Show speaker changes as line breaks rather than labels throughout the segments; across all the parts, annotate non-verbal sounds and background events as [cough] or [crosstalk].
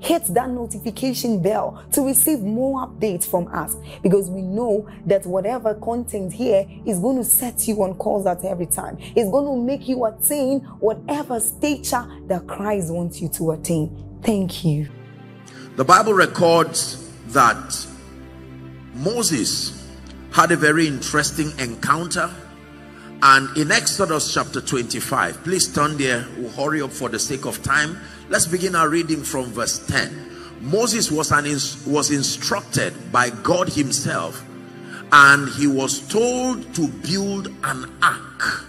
hit that notification bell to receive more updates from us because we know that whatever content here is going to set you on course at every time. It's going to make you attain whatever stature that Christ wants you to attain. Thank you.
The Bible records that Moses had a very interesting encounter and in Exodus chapter 25 please turn there we'll hurry up for the sake of time Let's begin our reading from verse 10. Moses was, an was instructed by God himself and he was told to build an ark.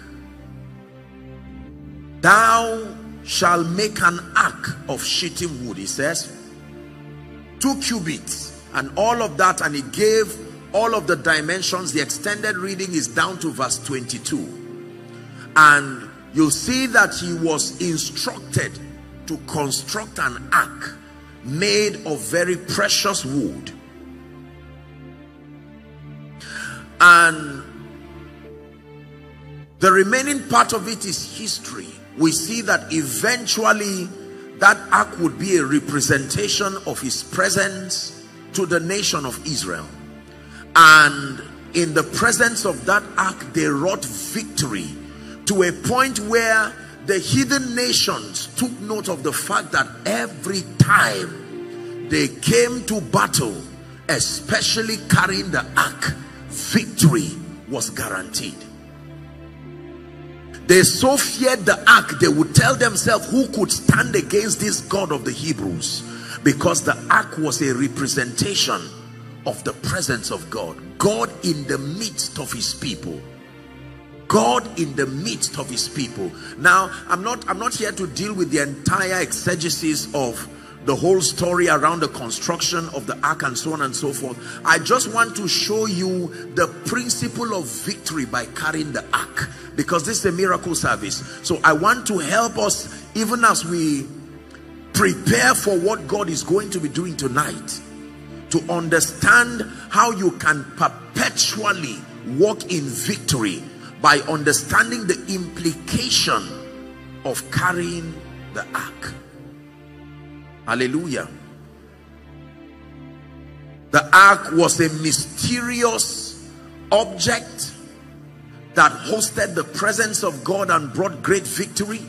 Thou shalt make an ark of shittim wood, he says. Two cubits and all of that and he gave all of the dimensions. The extended reading is down to verse 22. And you'll see that he was instructed to construct an ark made of very precious wood. And the remaining part of it is history. We see that eventually that ark would be a representation of his presence to the nation of Israel. And in the presence of that ark they wrought victory to a point where the heathen nations took note of the fact that every time they came to battle especially carrying the ark victory was guaranteed. They so feared the ark they would tell themselves who could stand against this god of the hebrews because the ark was a representation of the presence of god god in the midst of his people God in the midst of his people. Now, I'm not I'm not here to deal with the entire exegesis of the whole story around the construction of the ark and so on and so forth. I just want to show you the principle of victory by carrying the ark because this is a miracle service. So I want to help us even as we prepare for what God is going to be doing tonight to understand how you can perpetually walk in victory by understanding the implication of carrying the ark. Hallelujah. The ark was a mysterious object that hosted the presence of God and brought great victory.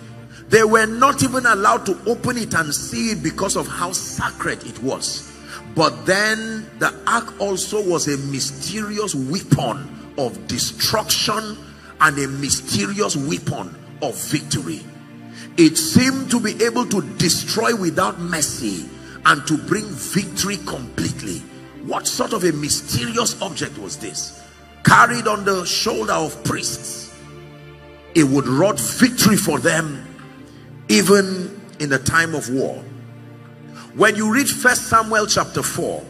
They were not even allowed to open it and see it because of how sacred it was. But then the ark also was a mysterious weapon of destruction and a mysterious weapon of victory. It seemed to be able to destroy without mercy and to bring victory completely. What sort of a mysterious object was this? Carried on the shoulder of priests. It would wrought victory for them even in the time of war. When you read first samuel chapter 4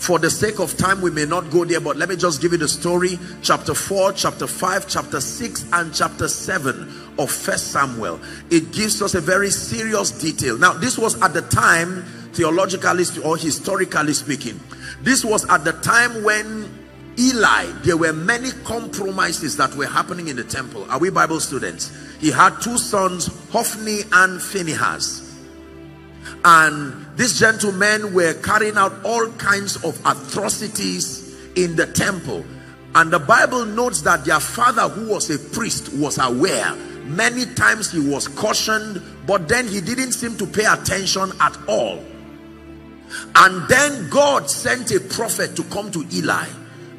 for the sake of time we may not go there but let me just give you the story chapter 4 chapter 5 chapter 6 and chapter 7 of first samuel it gives us a very serious detail now this was at the time theologically or historically speaking this was at the time when Eli, there were many compromises that were happening in the temple. Are we Bible students? He had two sons, Hophni and Phinehas. And these gentlemen were carrying out all kinds of atrocities in the temple. And the bible notes that their father who was a priest was aware. Many times he was cautioned but then he didn't seem to pay attention at all. And then God sent a prophet to come to Eli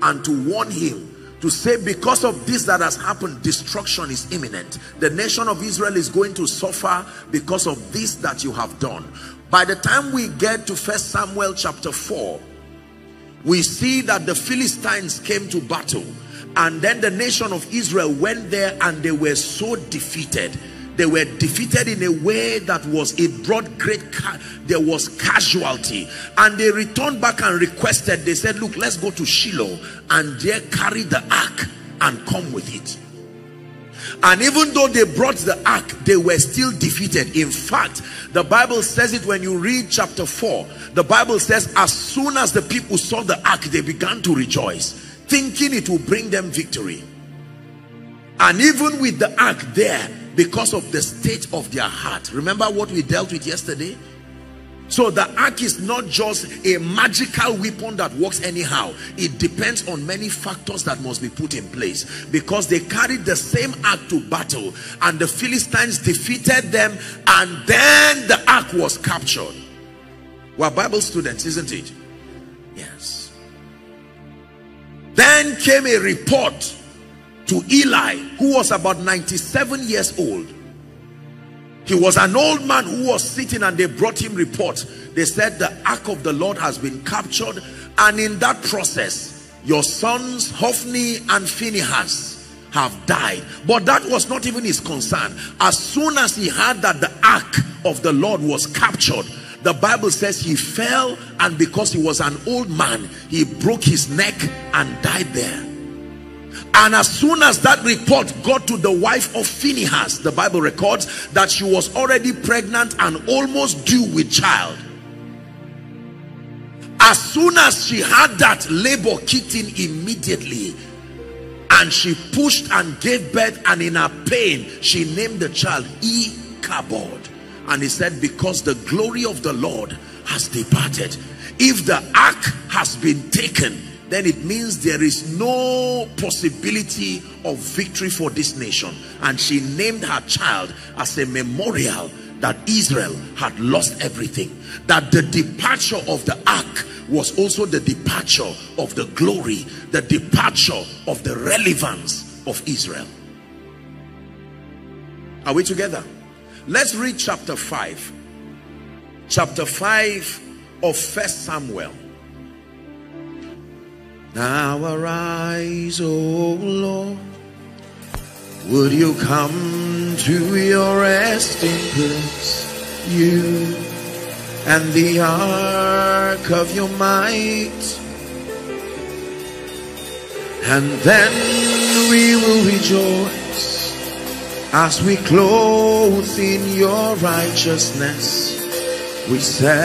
and to warn him to say because of this that has happened destruction is imminent. The nation of Israel is going to suffer because of this that you have done. By the time we get to first Samuel chapter 4 we see that the Philistines came to battle and then the nation of Israel went there and they were so defeated they were defeated in a way that was it brought great there was casualty. And they returned back and requested they said look let's go to Shiloh and there carry the ark and come with it. And even though they brought the ark they were still defeated. In fact the bible says it when you read chapter 4 the bible says as soon as the people saw the ark they began to rejoice thinking it will bring them victory. And even with the ark there because of the state of their heart. Remember what we dealt with yesterday? So the ark is not just a magical weapon that works anyhow. It depends on many factors that must be put in place. Because they carried the same ark to battle and the philistines defeated them and then the ark was captured. We're bible students isn't it? Yes. Then came a report to Eli who was about 97 years old. He was an old man who was sitting and they brought him reports they said the ark of the Lord has been captured and in that process your sons Hophni and Phinehas have died. But that was not even his concern. As soon as he heard that the ark of the Lord was captured the Bible says he fell and because he was an old man he broke his neck and died there and as soon as that report got to the wife of Phinehas, the Bible records that she was already pregnant and almost due with child. As soon as she had that, labor kicked in immediately. And she pushed and gave birth and in her pain, she named the child Ichabod. And he said, because the glory of the Lord has departed. If the ark has been taken, then it means there is no possibility of victory for this nation. And she named her child as a memorial that Israel had lost everything. That the departure of the ark was also the departure of the glory the departure of the relevance of Israel. Are we together? Let's read chapter 5 chapter 5 of first Samuel now arise, O Lord. Would you come to your resting place, you and the ark of your might? And then we will rejoice as we clothe in your righteousness. We celebrate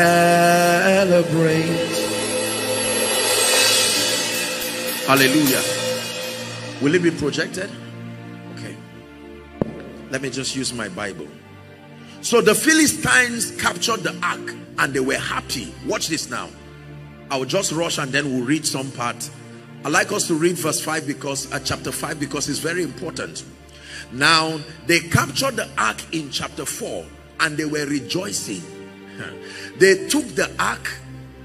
Hallelujah. Will it be projected? Okay. Let me just use my Bible. So the Philistines captured the ark and they were happy. Watch this now. I will just rush and then we'll read some part. I like us to read verse 5 because uh, chapter 5 because it's very important. Now they captured the ark in chapter 4 and they were rejoicing. [laughs] They took the ark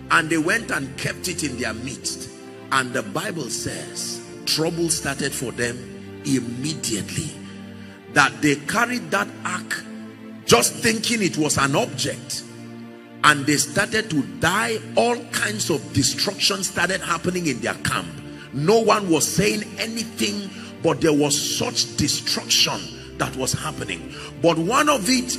and they went and kept it in their midst. And the Bible says trouble started for them immediately. That they carried that ark just thinking it was an object. And they started to die. All kinds of destruction started happening in their camp. No one was saying anything, but there was such destruction that was happening. But one of it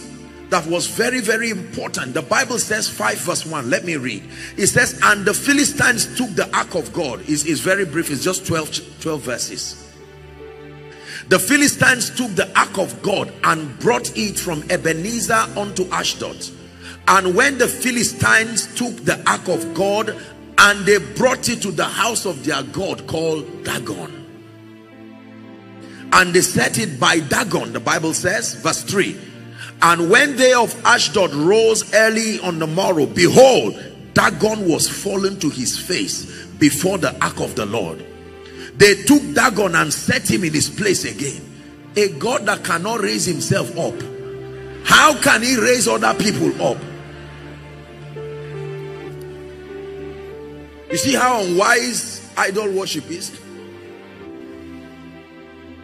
that was very, very important. The Bible says 5 verse 1. Let me read. It says, and the Philistines took the ark of God. It's, it's very brief. It's just 12, 12 verses. The Philistines took the ark of God and brought it from Ebenezer unto Ashdod. And when the Philistines took the ark of God and they brought it to the house of their God called Dagon. And they set it by Dagon, the Bible says, verse 3 and when they of Ashdod rose early on the morrow, behold, Dagon was fallen to his face before the ark of the Lord. They took Dagon and set him in his place again. A God that cannot raise himself up. How can he raise other people up? You see how unwise idol worship is?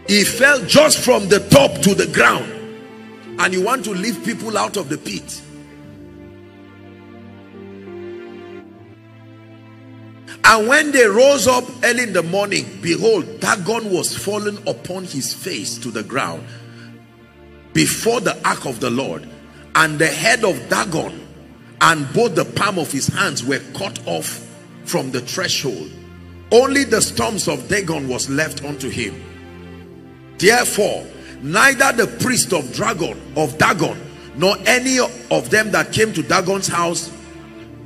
He fell just from the top to the ground. And you want to lift people out of the pit. And when they rose up early in the morning, behold, Dagon was fallen upon his face to the ground before the ark of the Lord. And the head of Dagon and both the palm of his hands were cut off from the threshold. Only the stumps of Dagon was left unto him. Therefore, neither the priest of Dragon of Dagon nor any of them that came to Dagon's house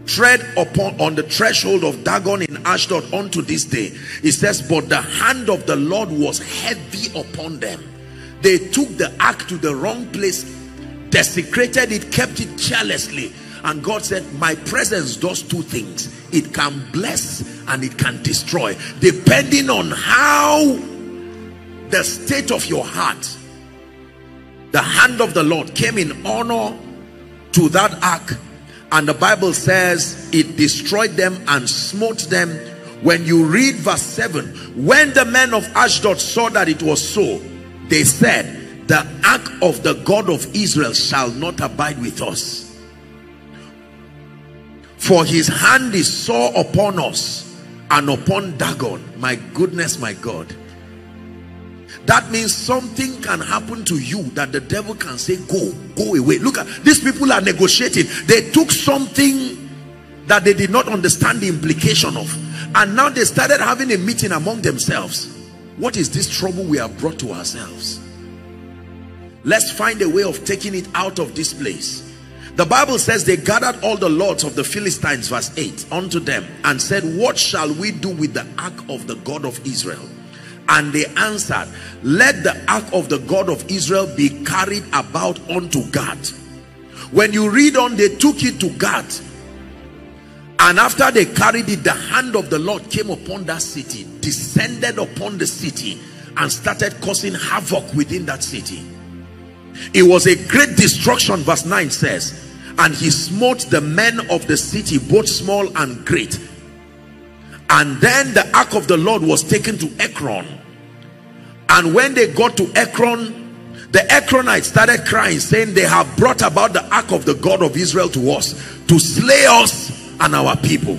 tread upon on the threshold of Dagon in Ashdod unto this day. It says, but the hand of the Lord was heavy upon them. They took the ark to the wrong place, desecrated it, kept it carelessly. And God said, my presence does two things. It can bless and it can destroy. Depending on how the state of your heart, the hand of the Lord came in honor to that ark and the Bible says it destroyed them and smote them. When you read verse 7 when the men of Ashdod saw that it was so they said the ark of the God of Israel shall not abide with us. For his hand is sore upon us and upon Dagon. My goodness my God that means something can happen to you that the devil can say go go away. Look at these people are negotiating. They took something that they did not understand the implication of and now they started having a meeting among themselves. What is this trouble we have brought to ourselves? Let's find a way of taking it out of this place. The bible says they gathered all the lords of the philistines verse 8 unto them and said what shall we do with the ark of the god of israel and they answered, let the ark of the God of Israel be carried about unto Gath. When you read on, they took it to Gath. And after they carried it, the hand of the Lord came upon that city, descended upon the city, and started causing havoc within that city. It was a great destruction, verse 9 says, and he smote the men of the city, both small and great, and then the ark of the Lord was taken to Ekron. And when they got to Ekron, the Ekronites started crying, saying, They have brought about the ark of the God of Israel to us to slay us and our people.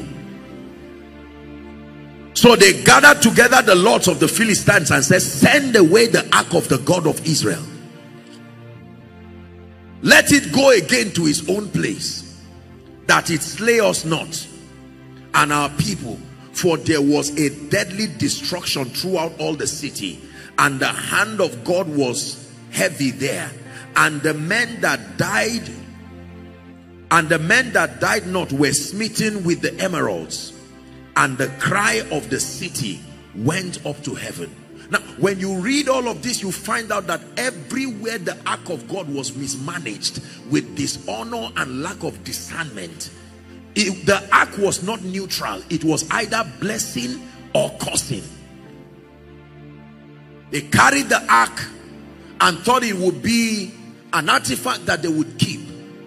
So they gathered together the lords of the Philistines and said, Send away the ark of the God of Israel. Let it go again to his own place, that it slay us not and our people for there was a deadly destruction throughout all the city and the hand of God was heavy there. And the men that died and the men that died not were smitten with the emerods. And the cry of the city went up to heaven. Now when you read all of this you find out that everywhere the ark of God was mismanaged with dishonor and lack of discernment it, the ark was not neutral. It was either blessing or cursing they carried the ark and thought it would be an artifact that they would keep.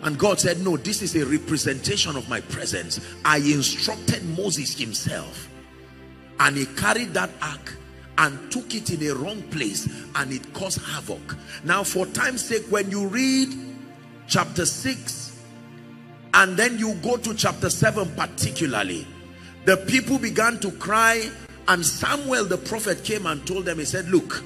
And God said no this is a representation of my presence. I instructed Moses himself. And he carried that ark and took it in a wrong place and it caused havoc. Now for time's sake when you read chapter 6 and then you go to chapter 7 particularly the people began to cry and Samuel the prophet came and told them he said look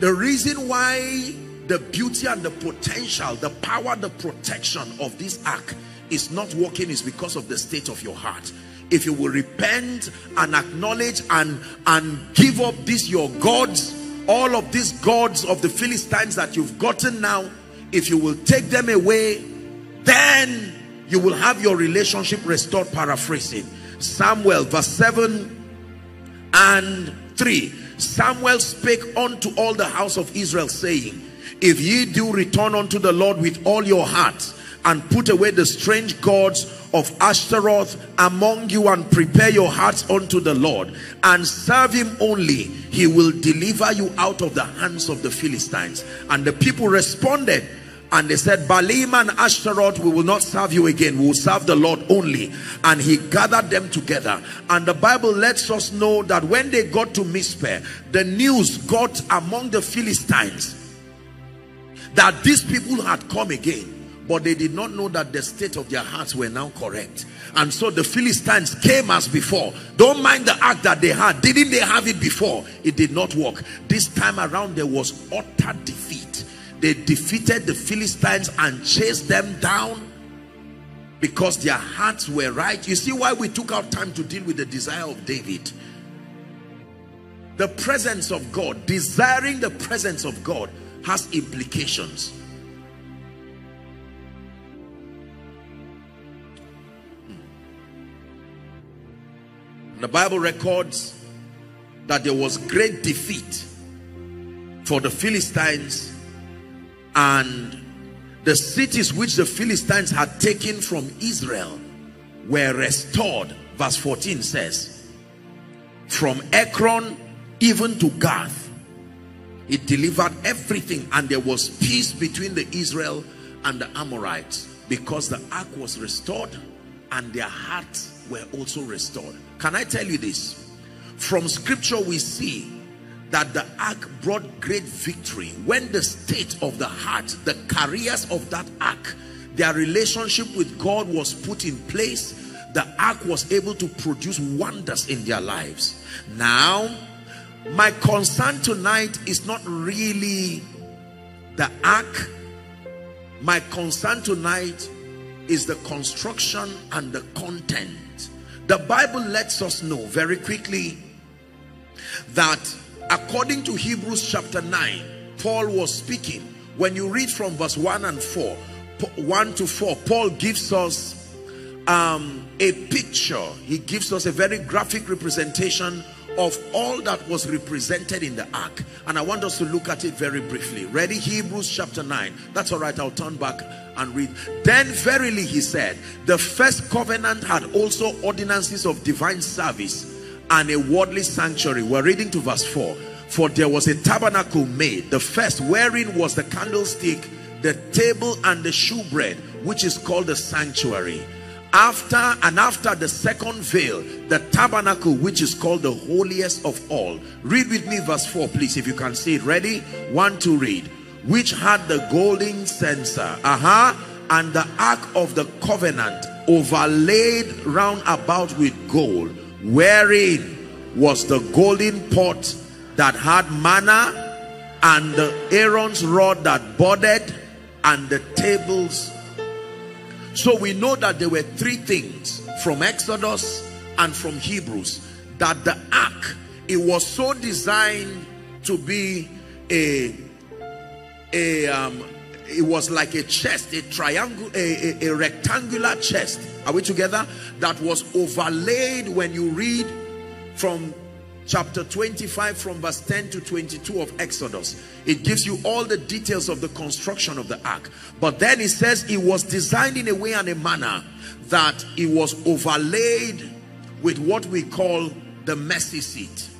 the reason why the beauty and the potential the power the protection of this ark is not working is because of the state of your heart. If you will repent and acknowledge and and give up this your gods all of these gods of the Philistines that you've gotten now if you will take them away then you will have your relationship restored paraphrasing. Samuel verse 7 and 3 Samuel spake unto all the house of Israel saying if ye do return unto the Lord with all your heart and put away the strange gods of Ashtaroth among you and prepare your hearts unto the Lord and serve him only he will deliver you out of the hands of the Philistines. And the people responded and they said Baalim and Ashtaroth we will not serve you again. We will serve the Lord only. And he gathered them together. And the Bible lets us know that when they got to Mizpeh the news got among the Philistines that these people had come again. But they did not know that the state of their hearts were now correct. And so the Philistines came as before. Don't mind the act that they had. Didn't they have it before? It did not work. This time around there was utter defeat they defeated the Philistines and chased them down because their hearts were right. You see why we took our time to deal with the desire of David? The presence of God desiring the presence of God has implications. Hmm. The Bible records that there was great defeat for the Philistines and the cities which the Philistines had taken from Israel were restored. Verse 14 says, from Ekron even to Gath, it delivered everything and there was peace between the Israel and the Amorites because the ark was restored and their hearts were also restored. Can I tell you this? From scripture we see that the ark brought great victory when the state of the heart, the careers of that ark, their relationship with God was put in place, the ark was able to produce wonders in their lives. Now, my concern tonight is not really the ark. My concern tonight is the construction and the content. The Bible lets us know very quickly that according to Hebrews chapter 9, Paul was speaking. When you read from verse 1 and 4, 1 to 4, Paul gives us um, a picture. He gives us a very graphic representation of all that was represented in the ark. And I want us to look at it very briefly. Ready? Hebrews chapter 9 that's all right. I'll turn back and read. Then verily he said the first covenant had also ordinances of divine service and a worldly sanctuary. We're reading to verse 4 for there was a tabernacle made. The first wherein was the candlestick the table and the shewbread which is called the sanctuary. After and after the second veil the tabernacle which is called the holiest of all. Read with me verse 4 please if you can see it. Ready? One to read. Which had the golden censer uh-huh and the ark of the covenant overlaid round about with gold wherein was the golden pot that had manna and the Aaron's rod that budded and the tables. So we know that there were three things from Exodus and from Hebrews that the ark, it was so designed to be a, a um, it was like a chest, a triangle, a, a, a rectangular chest. Are we together? That was overlaid when you read from chapter 25 from verse 10 to 22 of Exodus. It gives you all the details of the construction of the ark. But then it says it was designed in a way and a manner that it was overlaid with what we call the mercy seat.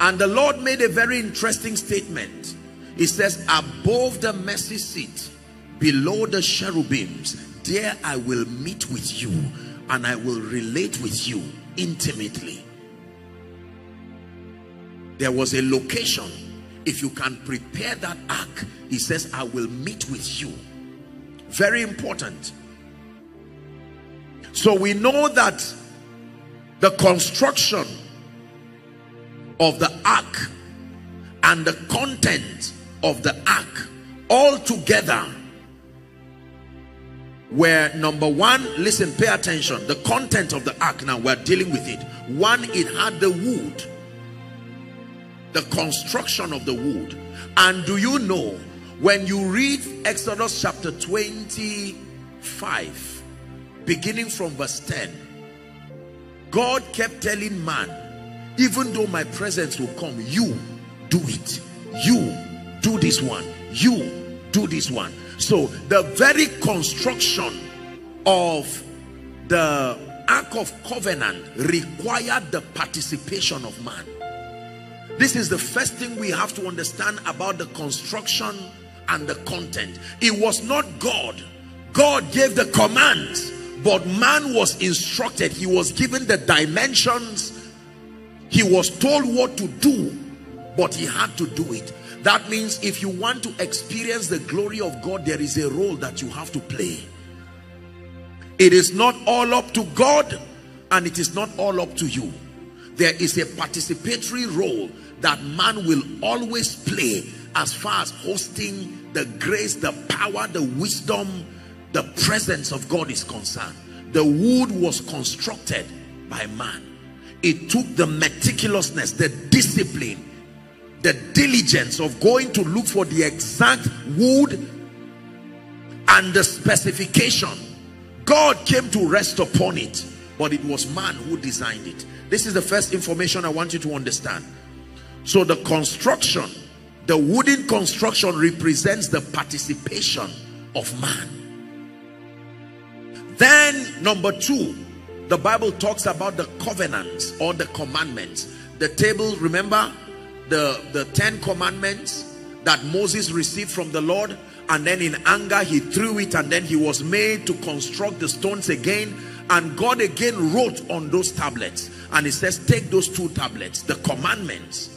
And the Lord made a very interesting statement. He says, above the mercy seat, below the cherubims, there I will meet with you and I will relate with you intimately. There was a location. If you can prepare that ark, he says, I will meet with you. Very important. So we know that the construction of the ark and the content of the ark all together where number one listen pay attention. The content of the ark now we're dealing with it. One it had the wood. The construction of the wood. And do you know when you read exodus chapter 25 beginning from verse 10 god kept telling man even though my presence will come you do it. You do this one you do this one so the very construction of the Ark of Covenant required the participation of man. This is the first thing we have to understand about the construction and the content. It was not God. God gave the commands, but man was instructed. He was given the dimensions. He was told what to do, but he had to do it. That means if you want to experience the glory of God, there is a role that you have to play. It is not all up to God and it is not all up to you. There is a participatory role that man will always play as far as hosting the grace, the power, the wisdom, the presence of God is concerned. The wood was constructed by man. It took the meticulousness, the discipline, the diligence of going to look for the exact wood and the specification. God came to rest upon it, but it was man who designed it. This is the first information I want you to understand. So the construction, the wooden construction represents the participation of man. Then number two, the Bible talks about the covenants or the commandments. The table, remember the, the Ten Commandments that Moses received from the Lord and then in anger he threw it and then he was made to construct the stones again and God again wrote on those tablets. And he says take those two tablets the commandments.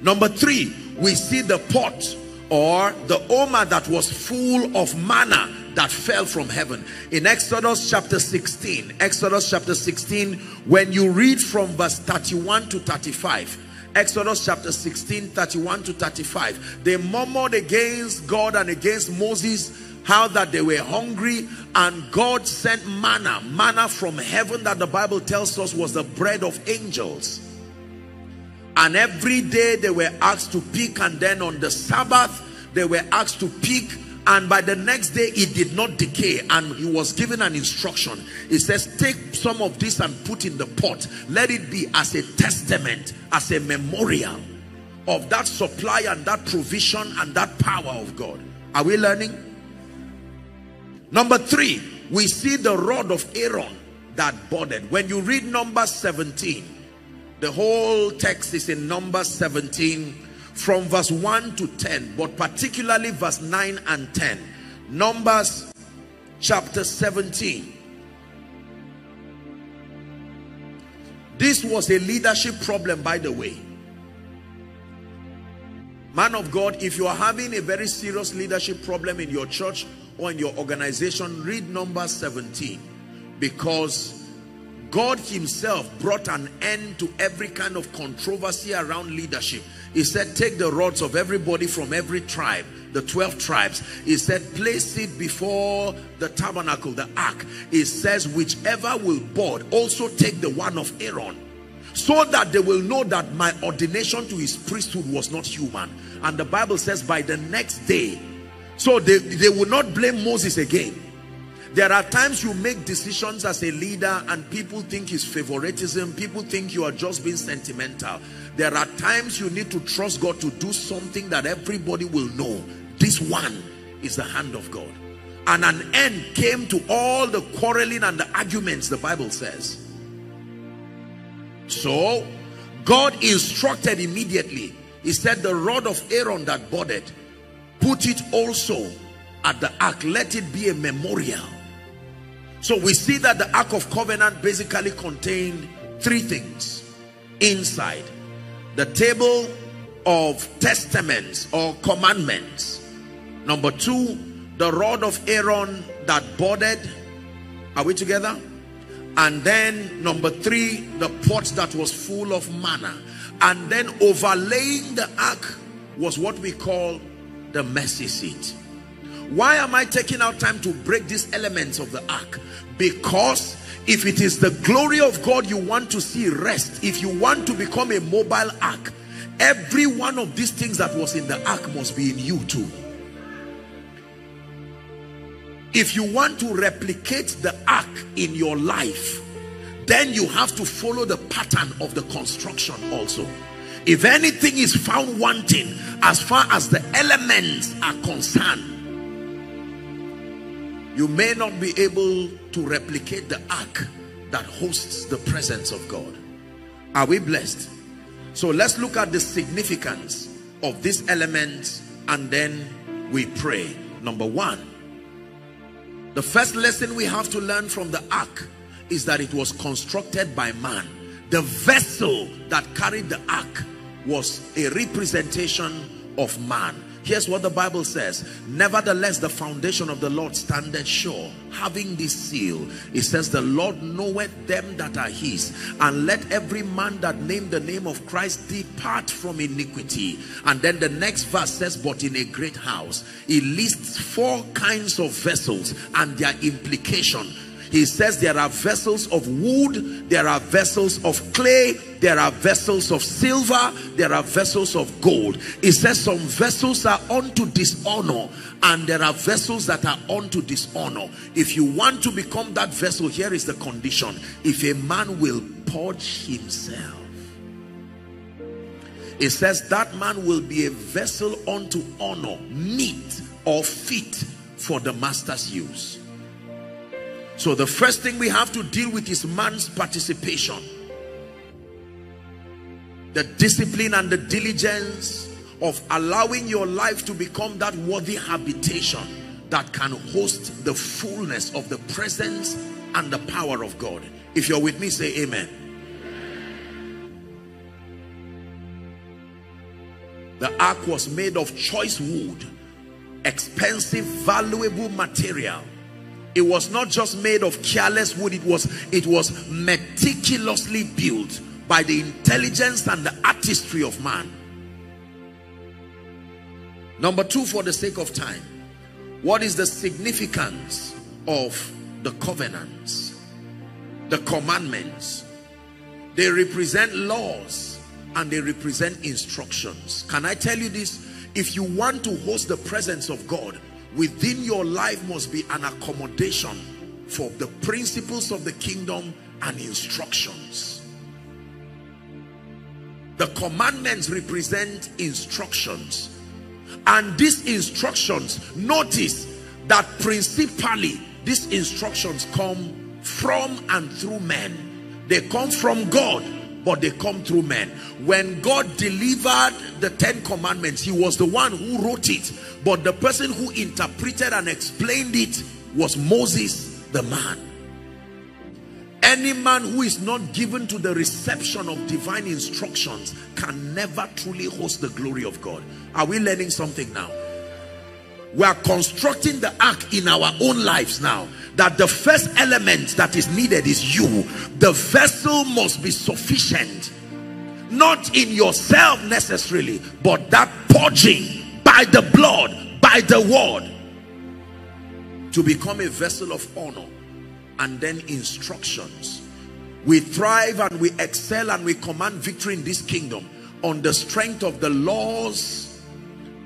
Number three we see the pot or the omer that was full of manna that fell from heaven. In Exodus chapter 16 Exodus chapter 16 when you read from verse 31 to 35 Exodus chapter 16 31 to 35 they murmured against God and against Moses how that they were hungry and God sent manna. Manna from heaven that the Bible tells us was the bread of angels. And every day they were asked to pick and then on the Sabbath they were asked to pick and by the next day it did not decay and he was given an instruction. He says take some of this and put in the pot. Let it be as a testament as a memorial of that supply and that provision and that power of God. Are we learning? Number three we see the rod of Aaron that budded. When you read number 17 the whole text is in number 17 from verse 1 to 10 but particularly verse 9 and 10 numbers chapter 17 this was a leadership problem by the way. Man of God if you are having a very serious leadership problem in your church or in your organization read number 17 because God himself brought an end to every kind of controversy around leadership he said, take the rods of everybody from every tribe, the 12 tribes. He said, place it before the tabernacle, the ark. He says, whichever will board, also take the one of Aaron. So that they will know that my ordination to his priesthood was not human. And the Bible says by the next day, so they, they will not blame Moses again. There are times you make decisions as a leader and people think it's favoritism. People think you are just being sentimental. There are times you need to trust God to do something that everybody will know. This one is the hand of God. And an end came to all the quarreling and the arguments, the Bible says. So, God instructed immediately. He said, the rod of Aaron that budded, put it also at the ark. Let it be a memorial. So we see that the Ark of Covenant basically contained three things inside the table of testaments or commandments. Number two the rod of Aaron that budded. Are we together? And then number three the pot that was full of manna. And then overlaying the ark was what we call the mercy seat. Why am I taking out time to break these elements of the ark? Because if it is the glory of God you want to see rest, if you want to become a mobile ark, every one of these things that was in the ark must be in you too. If you want to replicate the ark in your life, then you have to follow the pattern of the construction also. If anything is found wanting as far as the elements are concerned, you may not be able to replicate the ark that hosts the presence of God. Are we blessed? So let's look at the significance of this element and then we pray. Number one, the first lesson we have to learn from the ark is that it was constructed by man. The vessel that carried the ark was a representation of man. Here's what the Bible says. Nevertheless, the foundation of the Lord standeth sure, having this seal. It says, the Lord knoweth them that are his. And let every man that name the name of Christ depart from iniquity. And then the next verse says, but in a great house. It lists four kinds of vessels and their implication he says there are vessels of wood, there are vessels of clay, there are vessels of silver, there are vessels of gold. He says some vessels are unto dishonor and there are vessels that are unto dishonor. If you want to become that vessel, here is the condition. If a man will purge himself, it says that man will be a vessel unto honor, meet or fit for the master's use. So the first thing we have to deal with is man's participation. The discipline and the diligence of allowing your life to become that worthy habitation that can host the fullness of the presence and the power of God. If you're with me, say amen. The ark was made of choice wood, expensive, valuable material it was not just made of careless wood it was it was meticulously built by the intelligence and the artistry of man. Number two for the sake of time what is the significance of the covenants the commandments? They represent laws and they represent instructions. Can i tell you this? If you want to host the presence of god within your life must be an accommodation for the principles of the kingdom and instructions. The commandments represent instructions. And these instructions notice that principally these instructions come from and through men. They come from God but they come through men. When God delivered the Ten Commandments, he was the one who wrote it. But the person who interpreted and explained it was Moses, the man. Any man who is not given to the reception of divine instructions can never truly host the glory of God. Are we learning something now? We are constructing the ark in our own lives now that the first element that is needed is you. The vessel must be sufficient not in yourself necessarily but that purging by the blood by the word to become a vessel of honor and then instructions. We thrive and we excel and we command victory in this kingdom on the strength of the laws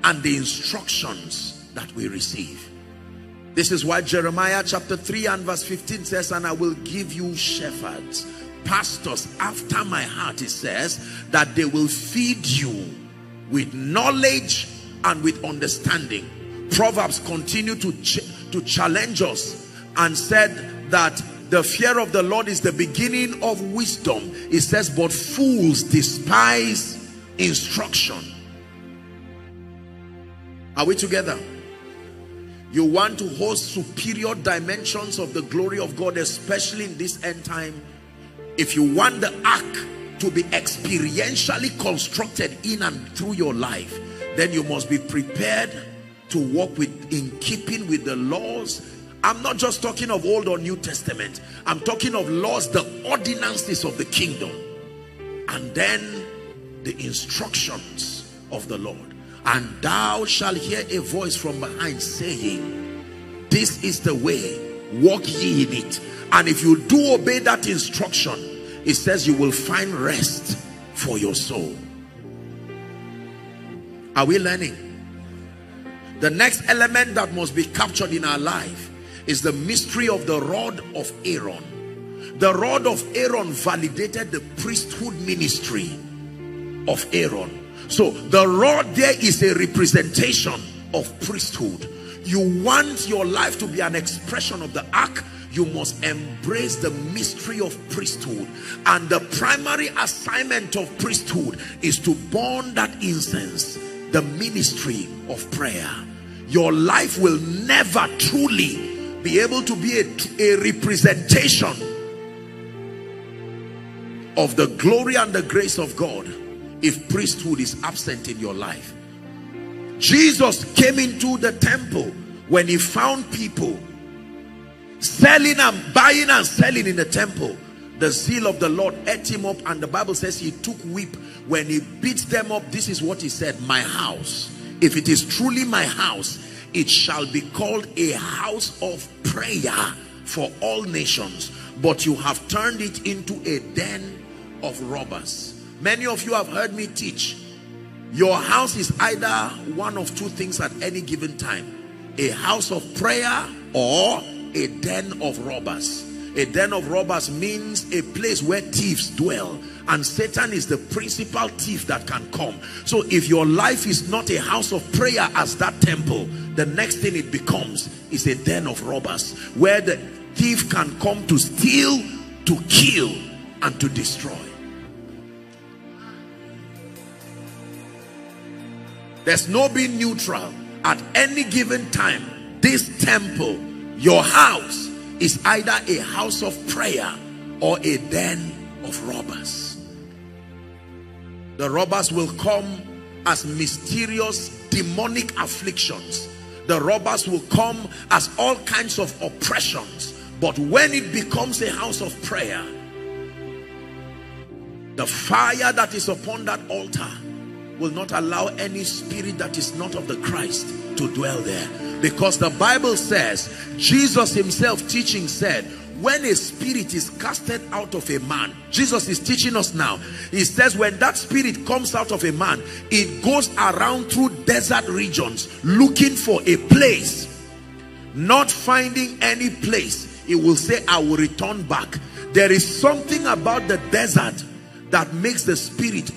and the instructions that we receive this is why Jeremiah chapter 3 and verse 15 says, and I will give you shepherds, pastors after my heart. It says that they will feed you with knowledge and with understanding. Proverbs continue to, ch to challenge us and said that the fear of the Lord is the beginning of wisdom. It says, but fools despise instruction. Are we together? You want to host superior dimensions of the glory of God, especially in this end time. If you want the ark to be experientially constructed in and through your life, then you must be prepared to walk with in keeping with the laws. I'm not just talking of Old or New Testament. I'm talking of laws, the ordinances of the kingdom. And then the instructions of the Lord and thou shalt hear a voice from behind saying this is the way walk ye in it. And if you do obey that instruction it says you will find rest for your soul. Are we learning? The next element that must be captured in our life is the mystery of the rod of Aaron. The rod of Aaron validated the priesthood ministry of Aaron so the rod there is a representation of priesthood. You want your life to be an expression of the ark, you must embrace the mystery of priesthood. And the primary assignment of priesthood is to burn that incense, the ministry of prayer. your life will never truly be able to be a, a representation of the glory and the grace of God if priesthood is absent in your life. Jesus came into the temple when he found people selling and buying and selling in the temple. The zeal of the Lord ate him up and the Bible says he took whip. When he beat them up, this is what he said, my house. If it is truly my house, it shall be called a house of prayer for all nations. But you have turned it into a den of robbers. Many of you have heard me teach. Your house is either one of two things at any given time. A house of prayer or a den of robbers. A den of robbers means a place where thieves dwell. And Satan is the principal thief that can come. So if your life is not a house of prayer as that temple, the next thing it becomes is a den of robbers. Where the thief can come to steal, to kill, and to destroy. There's no being neutral. At any given time, this temple, your house, is either a house of prayer or a den of robbers. The robbers will come as mysterious demonic afflictions. The robbers will come as all kinds of oppressions. But when it becomes a house of prayer, the fire that is upon that altar will not allow any spirit that is not of the Christ to dwell there. Because the Bible says, Jesus himself teaching said, when a spirit is casted out of a man, Jesus is teaching us now. He says when that spirit comes out of a man, it goes around through desert regions looking for a place. Not finding any place, it will say, I will return back. There is something about the desert that makes the spirit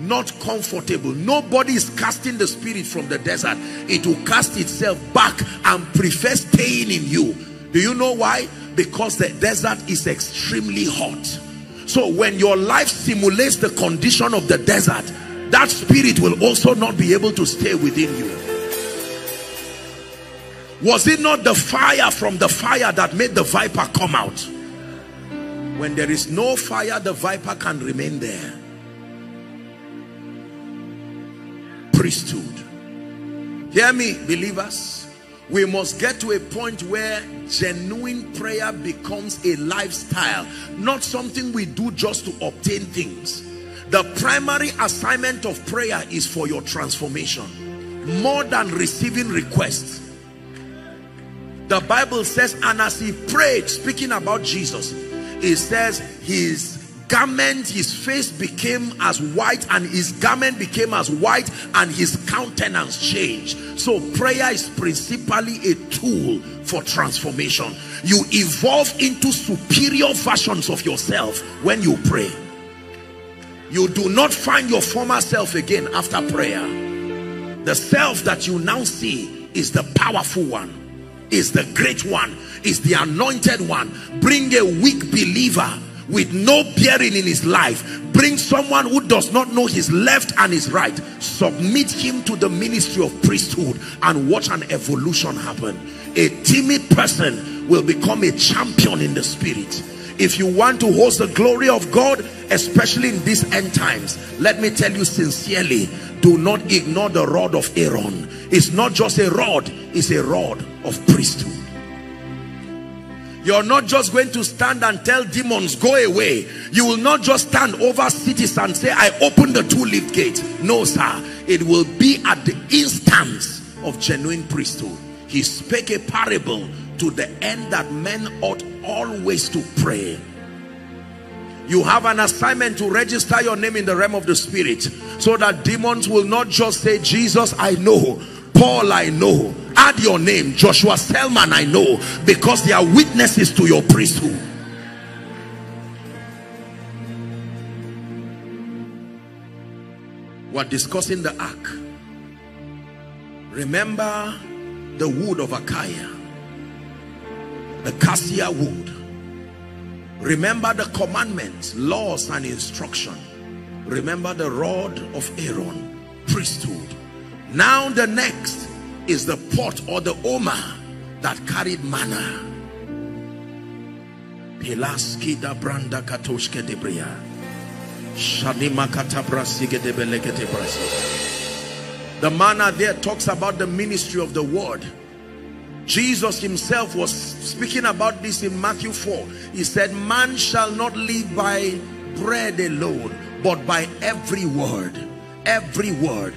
not comfortable. Nobody is casting the spirit from the desert. It will cast itself back and prefer staying in you. Do you know why? Because the desert is extremely hot. So when your life simulates the condition of the desert that spirit will also not be able to stay within you. Was it not the fire from the fire that made the viper come out? When there is no fire the viper can remain there priesthood. Hear me, believers. We must get to a point where genuine prayer becomes a lifestyle, not something we do just to obtain things. The primary assignment of prayer is for your transformation, more than receiving requests. The Bible says, and as he prayed, speaking about Jesus, it says his garment his face became as white and his garment became as white and his countenance changed. So prayer is principally a tool for transformation. You evolve into superior versions of yourself when you pray. You do not find your former self again after prayer. The self that you now see is the powerful one is the great one is the anointed one. Bring a weak believer with no bearing in his life bring someone who does not know his left and his right submit him to the ministry of priesthood and watch an evolution happen. A timid person will become a champion in the spirit. If you want to host the glory of God especially in these end times let me tell you sincerely do not ignore the rod of Aaron. It's not just a rod it's a rod of priesthood you're not just going to stand and tell demons, go away. You will not just stand over cities and say, I open the two lift gates. No, sir. It will be at the instance of genuine priesthood. He spake a parable to the end that men ought always to pray. You have an assignment to register your name in the realm of the spirit so that demons will not just say, Jesus, I know. Paul, I know. Add your name. Joshua Selman I know. Because they are witnesses to your priesthood. We're discussing the ark. Remember the wood of Acacia the acacia wood. Remember the commandments laws and instruction. Remember the rod of Aaron priesthood now the next is the pot or the Omer that carried manna. Da branda debria. The manna there talks about the ministry of the word. Jesus himself was speaking about this in Matthew 4. He said, man shall not live by bread alone, but by every word. Every word.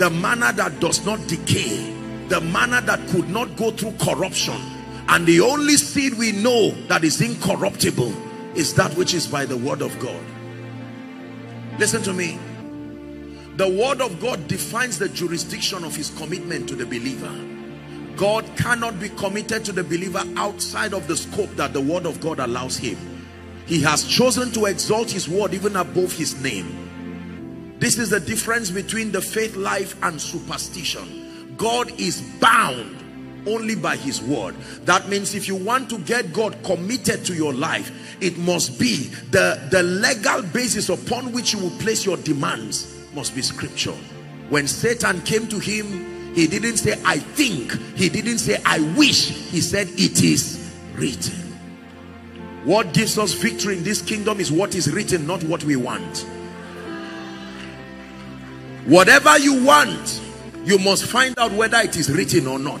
The manna that does not decay. The manna that could not go through corruption. And the only seed we know that is incorruptible is that which is by the word of God. Listen to me. The word of God defines the jurisdiction of his commitment to the believer. God cannot be committed to the believer outside of the scope that the word of God allows him. He has chosen to exalt his word even above his name. This is the difference between the faith life and superstition. God is bound only by his word. That means if you want to get God committed to your life, it must be the, the legal basis upon which you will place your demands must be scripture. When Satan came to him he didn't say, I think. He didn't say, I wish. He said, it is written. What gives us victory in this kingdom is what is written, not what we want. Whatever you want, you must find out whether it is written or not.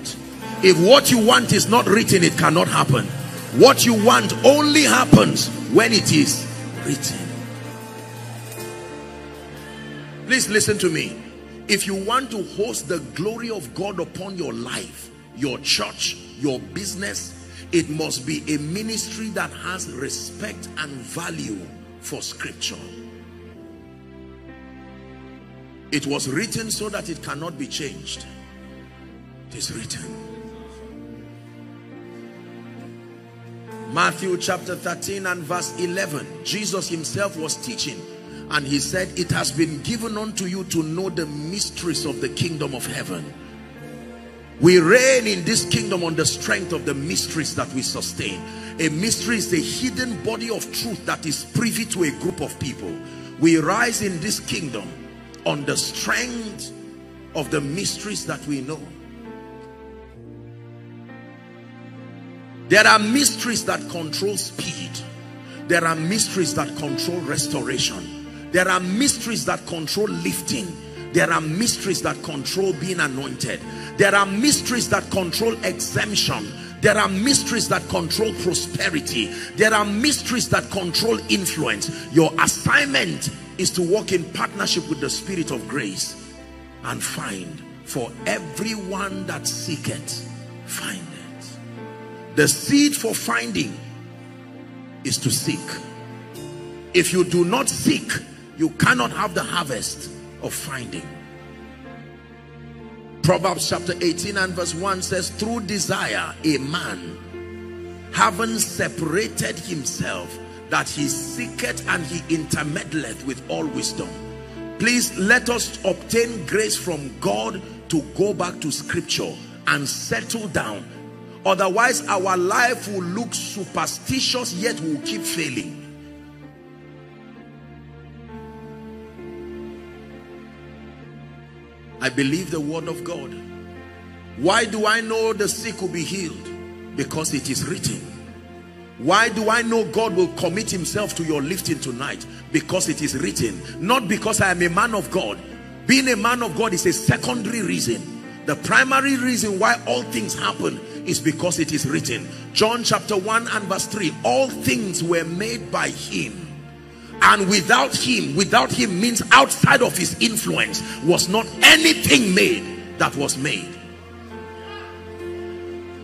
If what you want is not written, it cannot happen. What you want only happens when it is written. Please listen to me. If you want to host the glory of God upon your life, your church, your business, it must be a ministry that has respect and value for scripture. It was written so that it cannot be changed. It is written. Matthew chapter 13 and verse 11. Jesus himself was teaching and he said, it has been given unto you to know the mysteries of the kingdom of heaven. We reign in this kingdom on the strength of the mysteries that we sustain. A mystery is the hidden body of truth that is privy to a group of people. We rise in this kingdom on the strength of the mysteries that we know. There are mysteries that control speed. There are mysteries that control restoration. There are mysteries that control lifting. There are mysteries that control being anointed. There are mysteries that control exemption. There are mysteries that control prosperity. There are mysteries that control influence. Your assignment is to walk in partnership with the spirit of grace and find for everyone that seeketh, find it. The seed for finding is to seek. If you do not seek, you cannot have the harvest of finding Proverbs chapter 18 and verse 1 says through desire a man having separated himself that he seeketh and he intermeddleth with all wisdom please let us obtain grace from God to go back to scripture and settle down otherwise our life will look superstitious yet will keep failing I believe the word of God. Why do I know the sick will be healed? Because it is written. Why do I know God will commit himself to your lifting tonight? Because it is written. Not because I am a man of God. Being a man of God is a secondary reason. The primary reason why all things happen is because it is written. John chapter 1 and verse 3. All things were made by him and without him without him means outside of his influence was not anything made that was made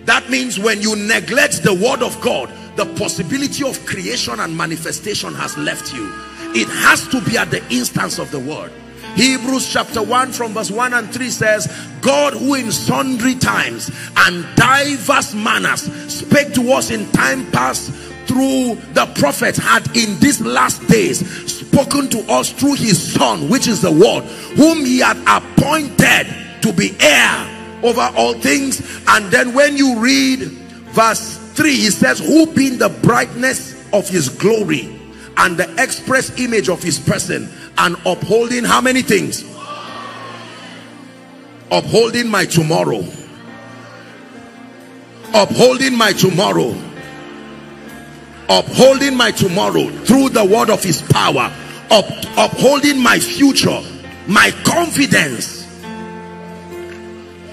that means when you neglect the word of God the possibility of creation and manifestation has left you. It has to be at the instance of the word. Hebrews chapter 1 from verse 1 and 3 says, God who in sundry times and diverse manners spake to us in time past through the prophet had in these last days spoken to us through his son which is the word whom he had appointed to be heir over all things. And then when you read verse 3 he says who being the brightness of his glory and the express image of his person and upholding how many things? Upholding my tomorrow. Upholding my tomorrow. Upholding my tomorrow through the word of his power. Up, upholding my future my confidence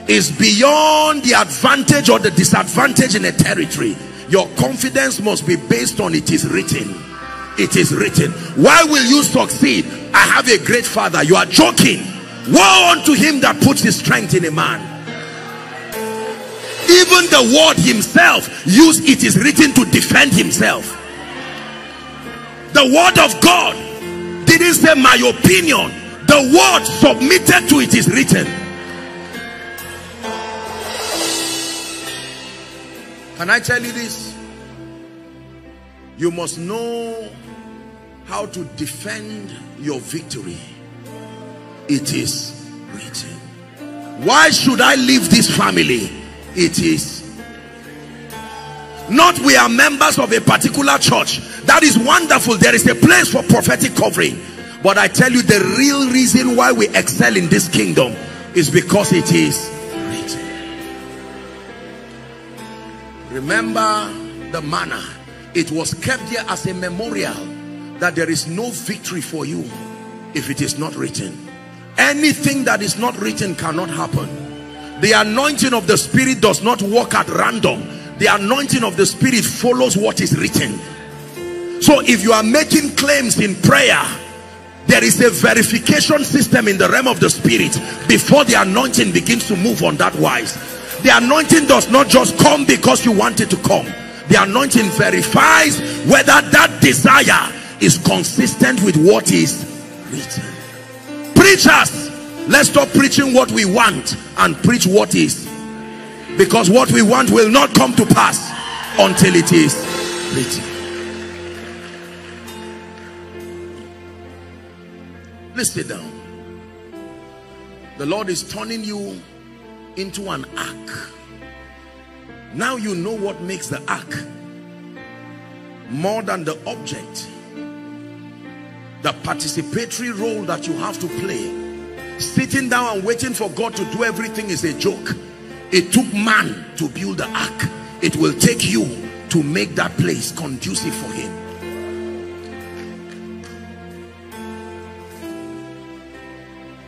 is beyond the advantage or the disadvantage in a territory. Your confidence must be based on it is written. It is written. Why will you succeed? I have a great father. You are joking. Woe unto him that puts his strength in a man. Even the word himself used it is written to defend himself. The word of god didn't say my opinion. The word submitted to it is written can i tell you this? You must know how to defend your victory. It is written. Why should i leave this family? It is. Not we are members of a particular church. That is wonderful. There is a place for prophetic covering. But i tell you the real reason why we excel in this kingdom is because it is written remember the manna. It was kept there as a memorial that there is no victory for you if it is not written. Anything that is not written cannot happen. The anointing of the spirit does not work at random. The anointing of the spirit follows what is written. So if you are making claims in prayer there is a verification system in the realm of the spirit before the anointing begins to move on that wise the anointing does not just come because you want it to come. The anointing verifies whether that desire is consistent with what is written. Preachers let's stop preaching what we want and preach what is. Because what we want will not come to pass until it is written. Listen down. The lord is turning you into an ark. Now you know what makes the ark more than the object. The participatory role that you have to play. Sitting down and waiting for God to do everything is a joke. It took man to build the ark. It will take you to make that place conducive for him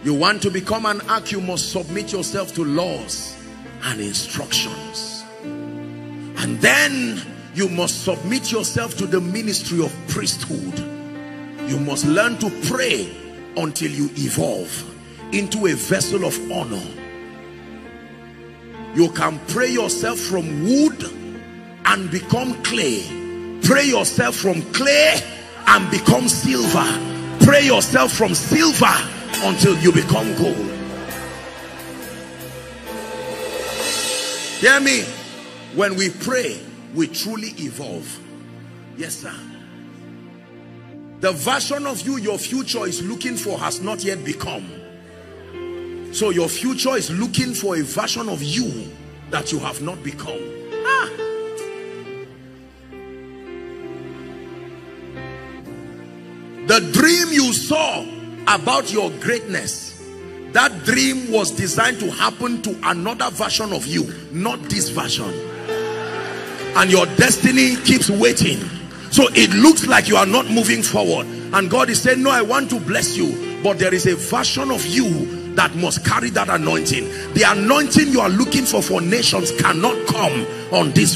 you want to become an ark you must submit yourself to laws and instructions. And then you must submit yourself to the ministry of priesthood. You must learn to pray until you evolve into a vessel of honor. You can pray yourself from wood and become clay. Pray yourself from clay and become silver. Pray yourself from silver until you become gold. Hear me? When we pray we truly evolve. Yes sir. The version of you your future is looking for has not yet become. So your future is looking for a version of you that you have not become. Ah. The dream you saw about your greatness, that dream was designed to happen to another version of you, not this version. And your destiny keeps waiting. So it looks like you are not moving forward. And God is saying, no, I want to bless you. But there is a version of you that must carry that anointing the anointing you are looking for for nations cannot come on this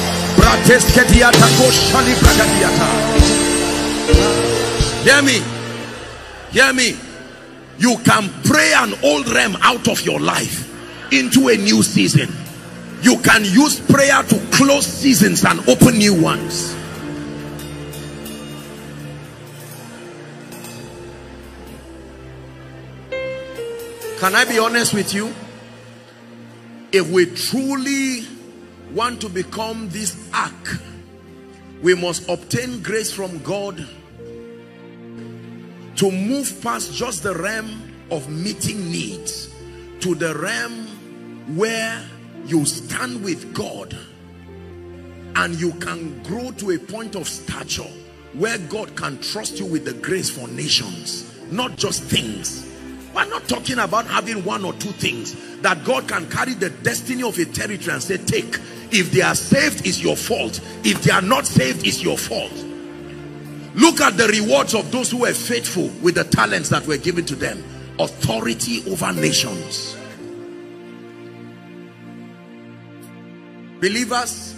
Hear me. Hear me. You can pray an old ram out of your life into a new season. You can use prayer to close seasons and open new ones. Can I be honest with you? If we truly want to become this ark, we must obtain grace from God to move past just the realm of meeting needs to the realm where you stand with God and you can grow to a point of stature where God can trust you with the grace for nations, not just things. We're not talking about having one or two things that God can carry the destiny of a territory and say, take. If they are saved, it's your fault. If they are not saved, it's your fault. Look at the rewards of those who were faithful with the talents that were given to them. Authority over nations. Believers,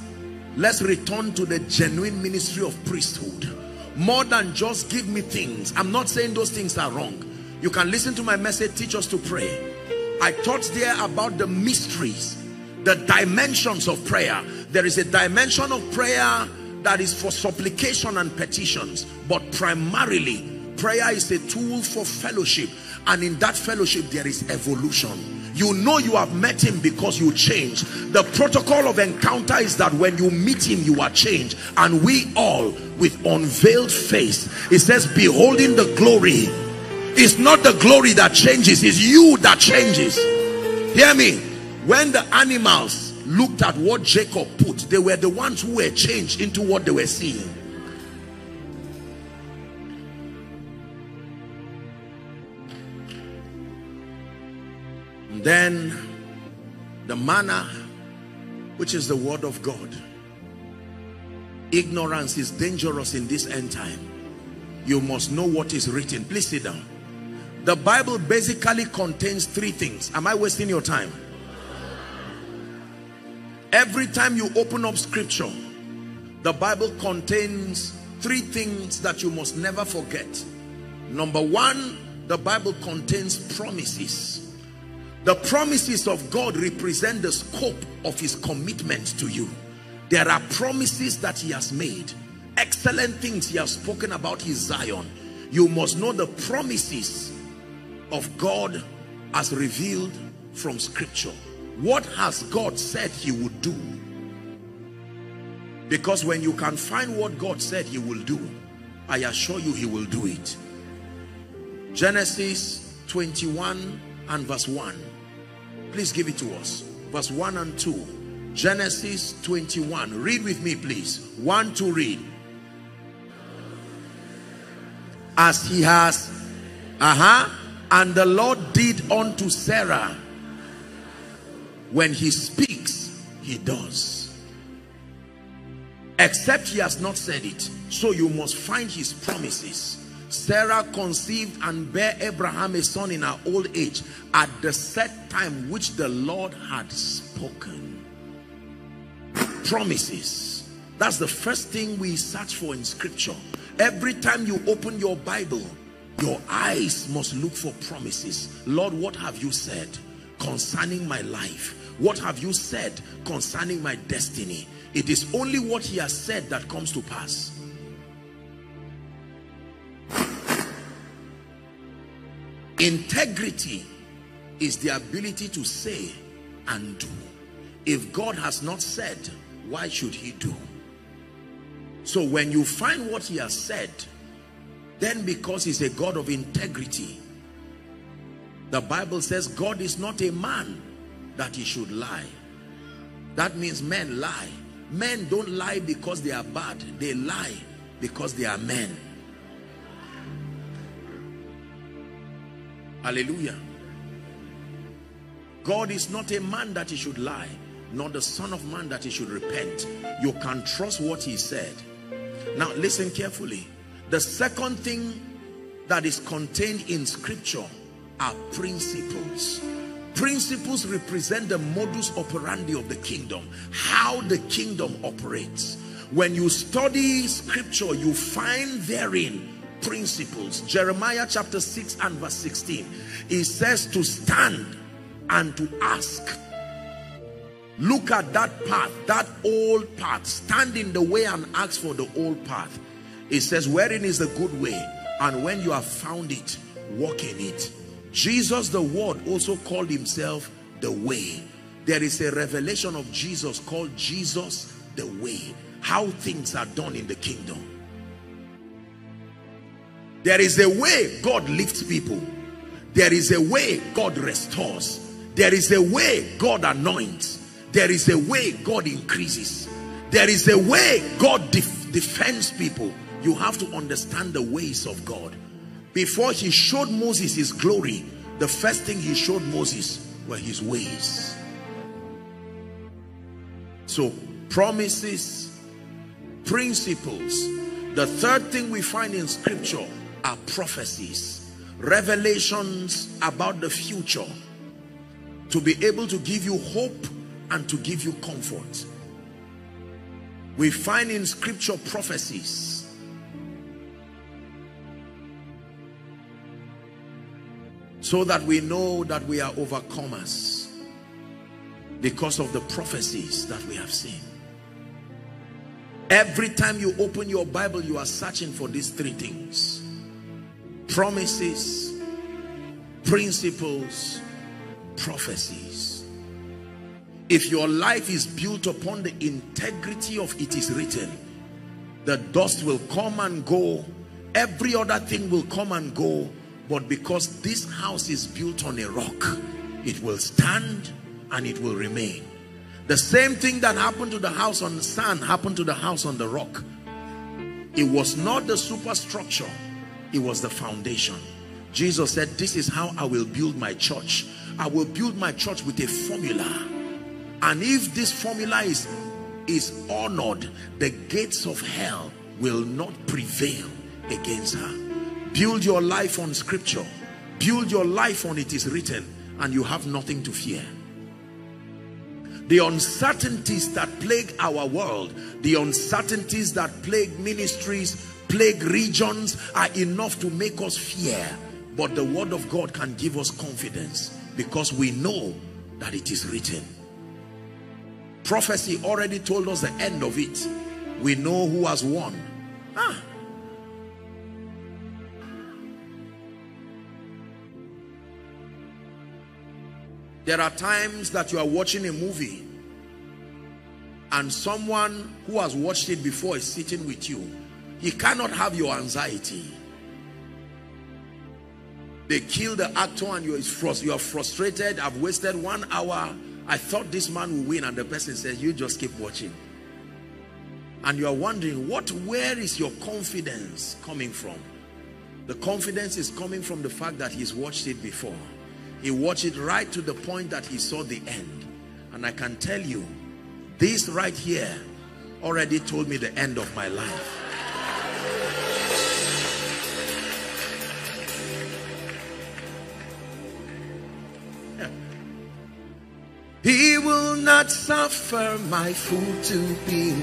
let's return to the genuine ministry of priesthood. More than just give me things. I'm not saying those things are wrong. You can listen to my message, teach us to pray. I taught there about the mysteries, the dimensions of prayer. There is a dimension of prayer that is for supplication and petitions. But primarily, prayer is a tool for fellowship. And in that fellowship, there is evolution. You know you have met him because you changed. The protocol of encounter is that when you meet him, you are changed. And we all, with unveiled face, it says, beholding the glory. It's not the glory that changes, it's you that changes. Hear me. When the animals looked at what Jacob put, they were the ones who were changed into what they were seeing. then the manna which is the word of God ignorance is dangerous in this end time. You must know what is written. Please sit down. The Bible basically contains three things. Am I wasting your time every time you open up scripture the Bible contains three things that you must never forget number one the Bible contains promises the promises of God represent the scope of his commitment to you. There are promises that he has made. Excellent things he has spoken about his Zion. You must know the promises of God as revealed from scripture. What has God said he would do? Because when you can find what God said he will do, I assure you he will do it. Genesis 21 and verse 1. Please give it to us. Verse 1 and 2. Genesis 21. Read with me, please. 1 to read. As he has, uh-huh, and the Lord did unto Sarah. When he speaks, he does. Except he has not said it. So you must find his promises Sarah conceived and bare Abraham a son in her old age at the set time which the Lord had spoken. Promises. That's the first thing we search for in scripture. Every time you open your Bible, your eyes must look for promises. Lord, what have you said concerning my life? What have you said concerning my destiny? It is only what he has said that comes to pass. Integrity is the ability to say and do. If God has not said, why should he do? So when you find what he has said, then because he's a God of integrity, the Bible says God is not a man that he should lie. That means men lie. Men don't lie because they are bad. They lie because they are men. Hallelujah. God is not a man that he should lie, nor the son of man that he should repent. You can trust what he said. Now listen carefully. The second thing that is contained in scripture are principles. Principles represent the modus operandi of the kingdom, how the kingdom operates. When you study scripture, you find therein principles. Jeremiah chapter 6 and verse 16. It says to stand and to ask. Look at that path, that old path. Stand in the way and ask for the old path. It says, wherein is the good way? And when you have found it, walk in it. Jesus, the word, also called himself the way. There is a revelation of Jesus called Jesus the way. How things are done in the kingdom. There is a way God lifts people. There is a way God restores. There is a way God anoints. There is a way God increases. There is a way God def defends people. You have to understand the ways of God. Before he showed Moses his glory, the first thing he showed Moses were his ways. So promises, principles. The third thing we find in scripture are prophecies, revelations about the future to be able to give you hope and to give you comfort. We find in scripture prophecies. So that we know that we are overcomers because of the prophecies that we have seen. Every time you open your Bible, you are searching for these three things. Promises, principles, prophecies. If your life is built upon the integrity of it is written, the dust will come and go, every other thing will come and go, but because this house is built on a rock, it will stand and it will remain. The same thing that happened to the house on the sand happened to the house on the rock. It was not the superstructure, it was the foundation. Jesus said, this is how I will build my church. I will build my church with a formula. And if this formula is, is honored, the gates of hell will not prevail against her. Build your life on scripture. Build your life on it is written and you have nothing to fear. The uncertainties that plague our world, the uncertainties that plague ministries, plague regions are enough to make us fear. But the word of God can give us confidence because we know that it is written. Prophecy already told us the end of it. We know who has won. Ah. There are times that you are watching a movie and someone who has watched it before is sitting with you. He cannot have your anxiety. They kill the actor and you are frustrated. I've wasted one hour. I thought this man will win and the person says, you just keep watching. And you are wondering, what, where is your confidence coming from? The confidence is coming from the fact that he's watched it before. He watched it right to the point that he saw the end. And I can tell you, this right here already told me the end of my life. He will not suffer my food to be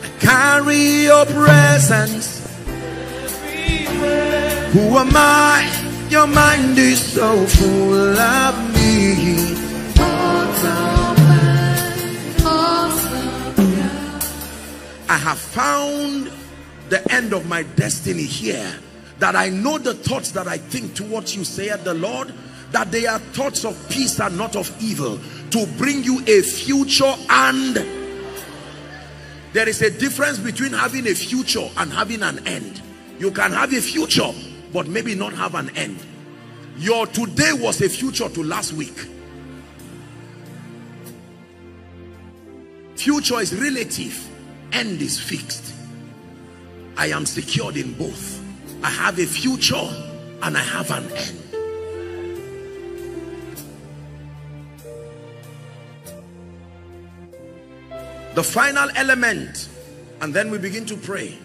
I carry your presence. Who am I? Your mind is so full of me. I have found the end of my destiny here. That I know the thoughts that I think towards you, saith the Lord, that they are thoughts of peace and not of evil, to bring you a future and there is a difference between having a future and having an end. You can have a future but maybe not have an end. Your today was a future to last week. Future is relative, end is fixed. I am secured in both. I have a future and I have an end. The final element, and then we begin to pray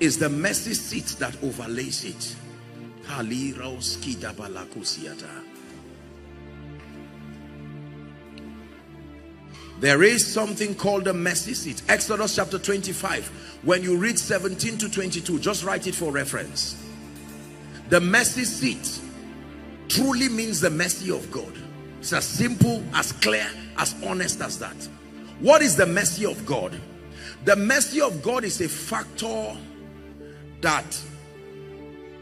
is the mercy seat that overlays it. There is something called the mercy seat. Exodus chapter 25. When you read 17 to 22, just write it for reference. The mercy seat truly means the mercy of God. It's as simple, as clear, as honest as that. What is the mercy of God? The mercy of God is a factor that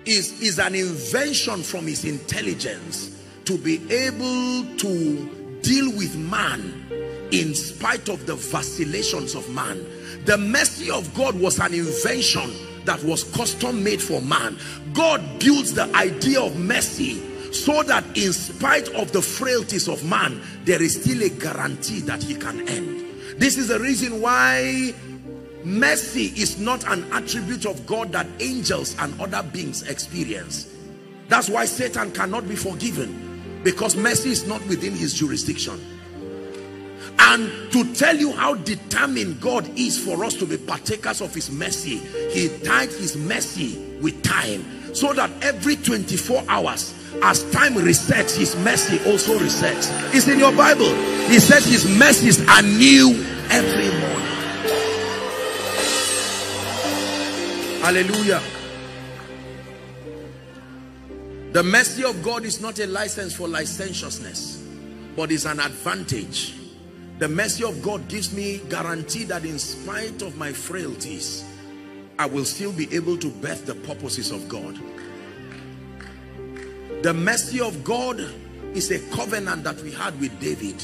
is, is an invention from his intelligence to be able to deal with man in spite of the vacillations of man. The mercy of God was an invention that was custom made for man. God builds the idea of mercy so that in spite of the frailties of man, there is still a guarantee that he can end. This is the reason why mercy is not an attribute of God that angels and other beings experience. That's why Satan cannot be forgiven because mercy is not within his jurisdiction. And to tell you how determined God is for us to be partakers of his mercy, he tied his mercy with time so that every 24 hours as time resets his mercy also resets it's in your bible he says his mercies are new every morning hallelujah. The mercy of god is not a license for licentiousness but is an advantage. The mercy of god gives me guarantee that in spite of my frailties i will still be able to birth the purposes of god. The mercy of God is a covenant that we had with David.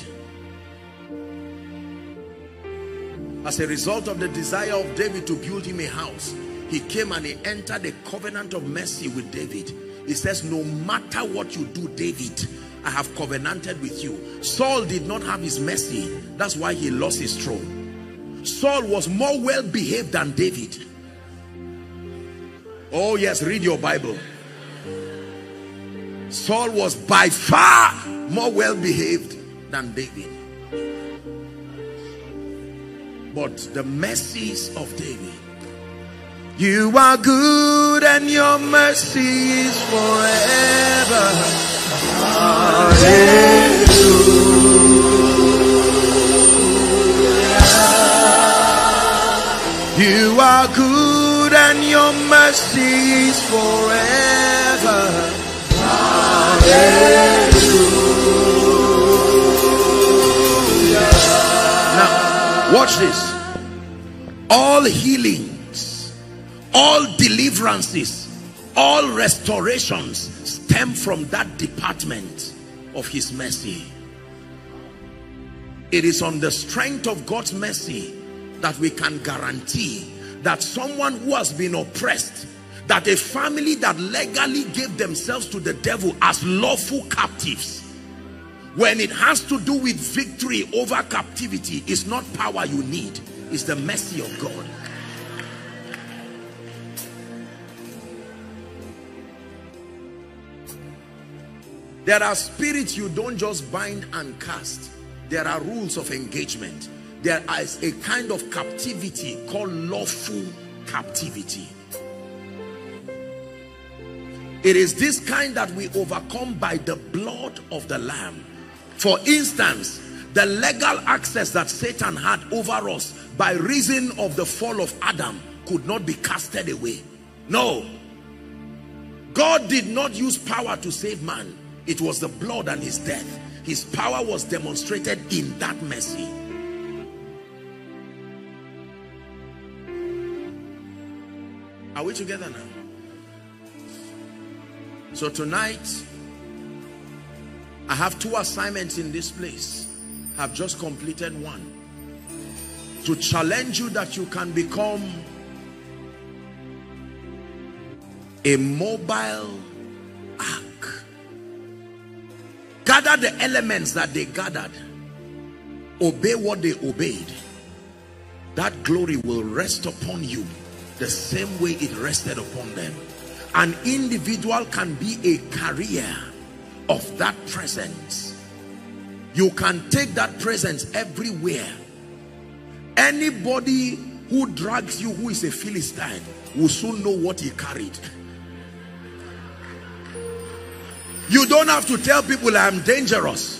As a result of the desire of David to build him a house, he came and he entered a covenant of mercy with David. He says, no matter what you do, David, I have covenanted with you. Saul did not have his mercy. That's why he lost his throne. Saul was more well behaved than David. Oh yes, read your Bible. Saul was by far more well behaved than David. But the mercies of David. You are good and your mercy is forever. Hallelujah. You are good and your mercy is forever. Hallelujah. Now, watch this. All healings, all deliverances, all restorations stem from that department of his mercy. It is on the strength of God's mercy that we can guarantee that someone who has been oppressed that a family that legally gave themselves to the devil as lawful captives when it has to do with victory over captivity it's not power you need it's the mercy of God there are spirits you don't just bind and cast there are rules of engagement there is a kind of captivity called lawful captivity it is this kind that we overcome by the blood of the lamb. For instance, the legal access that Satan had over us by reason of the fall of Adam could not be casted away. No. God did not use power to save man. It was the blood and his death. His power was demonstrated in that mercy. Are we together now? So tonight, I have two assignments in this place. I've just completed one. To challenge you that you can become a mobile. Gather the elements that they gathered. Obey what they obeyed. That glory will rest upon you the same way it rested upon them an individual can be a carrier of that presence you can take that presence everywhere anybody who drags you who is a philistine will soon know what he carried you don't have to tell people i'm dangerous.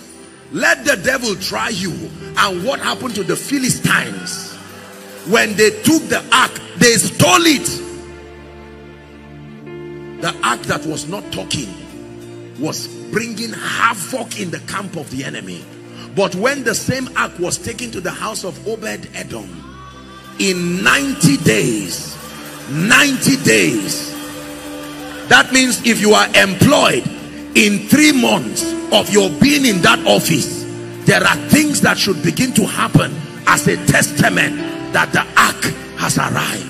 Let the devil try you and what happened to the philistines. When they took the ark they stole it. The ark that was not talking was bringing havoc in the camp of the enemy. But when the same ark was taken to the house of Obed Edom in 90 days 90 days That means if you are employed in three months of your being in that office, there are things that should begin to happen as a testament that the ark has arrived.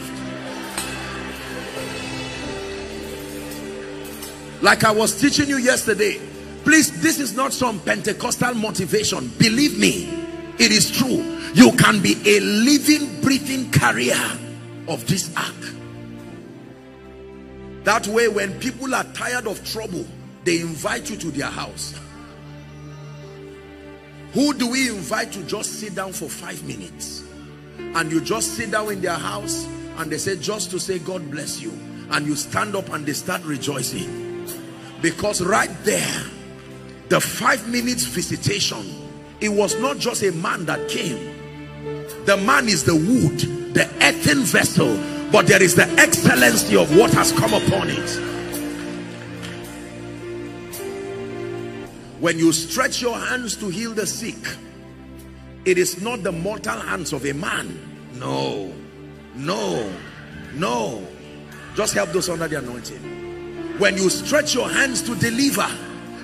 Like I was teaching you yesterday, please, this is not some Pentecostal motivation. Believe me, it is true. You can be a living, breathing carrier of this ark. That way, when people are tired of trouble, they invite you to their house. Who do we invite to just sit down for five minutes? And you just sit down in their house and they say, just to say, God bless you. And you stand up and they start rejoicing. Because right there, the five minutes visitation, it was not just a man that came. The man is the wood, the earthen vessel but there is the excellency of what has come upon it when you stretch your hands to heal the sick it is not the mortal hands of a man. No. No. No. Just help those under the anointing. When you stretch your hands to deliver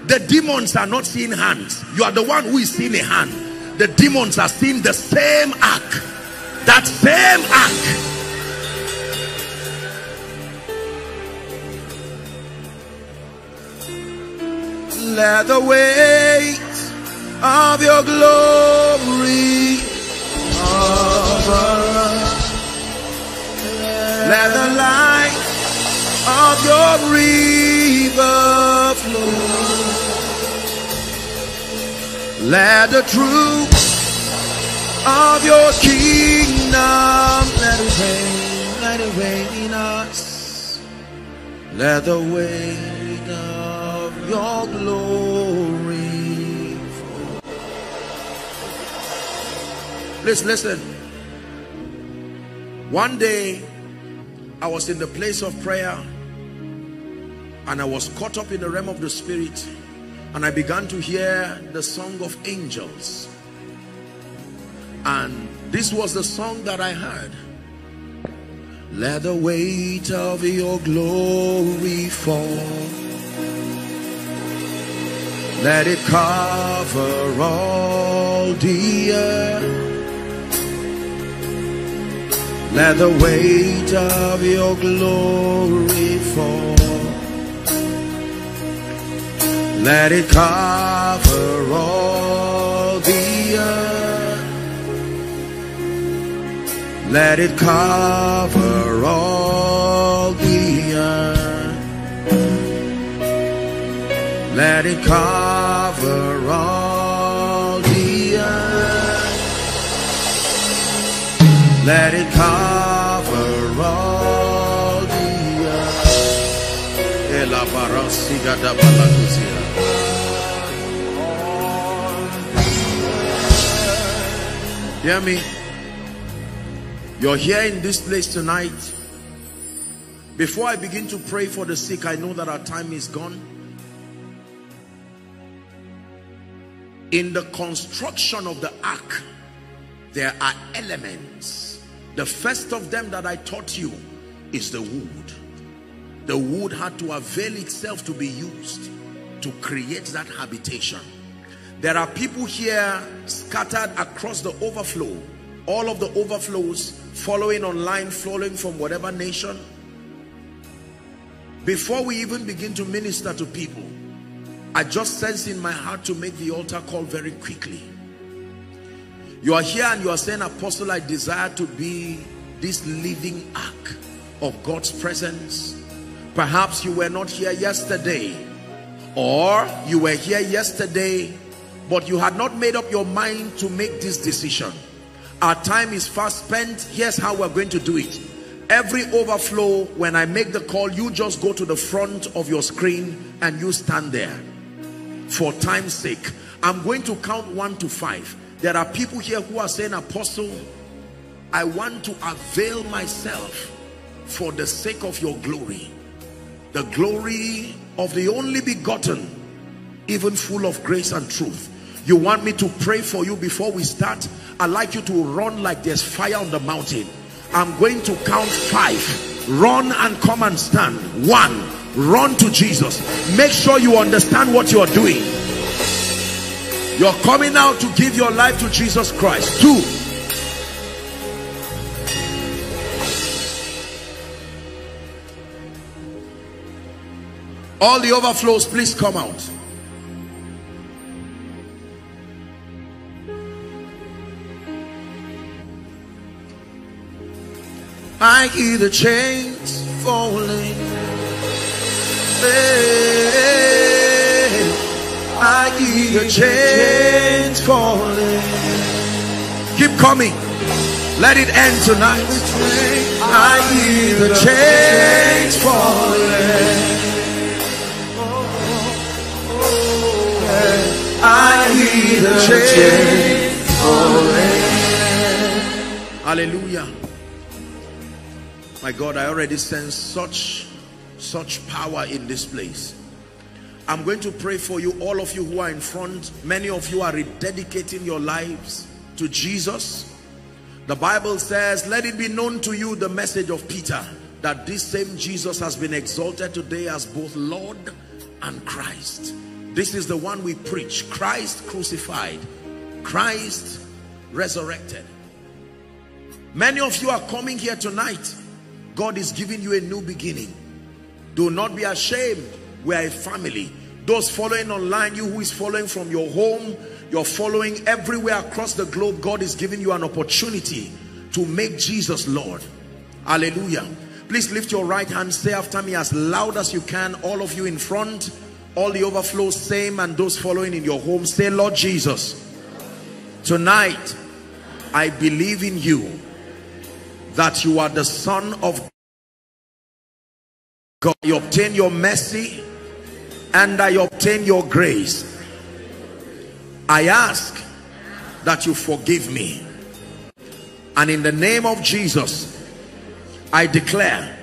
the demons are not seeing hands. You are the one who is seeing a hand. The demons are seeing the same act. That same ark Let the weight of your glory cover us. Let the light of your river flow. Let the truth of your kingdom let it rain, let it rain in us. Let the weight your glory. Please listen. One day, I was in the place of prayer and I was caught up in the realm of the spirit and I began to hear the song of angels. And this was the song that I heard. Let the weight of your glory fall let it cover all the earth. Let the weight of your glory fall. Let it cover all the earth. Let it cover all Let it cover all the earth. Let it cover all the earth. Ela barasiga da balaguzia. Hear me? You're here in this place tonight. Before I begin to pray for the sick, I know that our time is gone. In the construction of the ark, there are elements. The first of them that I taught you is the wood. The wood had to avail itself to be used to create that habitation. There are people here scattered across the overflow. All of the overflows following online, following from whatever nation. Before we even begin to minister to people, I just sense in my heart to make the altar call very quickly. You are here and you are saying, Apostle, I desire to be this living ark of God's presence. Perhaps you were not here yesterday or you were here yesterday but you had not made up your mind to make this decision. Our time is fast spent. Here's how we're going to do it. Every overflow, when I make the call, you just go to the front of your screen and you stand there for time's sake. I'm going to count one to five. There are people here who are saying apostle i want to avail myself for the sake of your glory. The glory of the only begotten even full of grace and truth. You want me to pray for you before we start? I'd like you to run like there's fire on the mountain. I'm going to count five. Run and come and stand. One run to Jesus. Make sure you understand what you are doing. You're coming out to give your life to Jesus Christ. Two all the overflows please come out. I hear the chains falling. Hey, I hear the chains falling. Keep coming. Let it end tonight. I hear the chains falling. I hear the chains falling. Hallelujah. My God, I already sense such, such power in this place. I'm going to pray for you, all of you who are in front. Many of you are rededicating your lives to Jesus. The Bible says, let it be known to you the message of Peter, that this same Jesus has been exalted today as both Lord and Christ. This is the one we preach, Christ crucified, Christ resurrected. Many of you are coming here tonight God is giving you a new beginning. Do not be ashamed. We are a family. Those following online, you who is following from your home, you're following everywhere across the globe, God is giving you an opportunity to make Jesus Lord. Hallelujah. Please lift your right hand, say after me as loud as you can, all of you in front, all the overflow, same, and those following in your home, say, Lord Jesus, tonight, I believe in you that you are the son of God. God, you obtain your mercy and I obtain your grace. I ask that you forgive me. And in the name of Jesus, I declare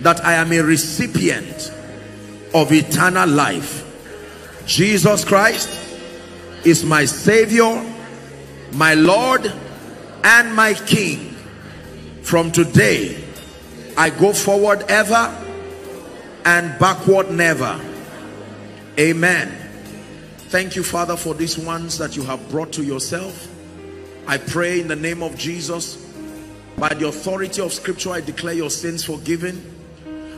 that I am a recipient of eternal life. Jesus Christ is my Savior, my Lord, and my King from today I go forward ever and backward never. Amen. Thank you father for these ones that you have brought to yourself. I pray in the name of Jesus by the authority of scripture I declare your sins forgiven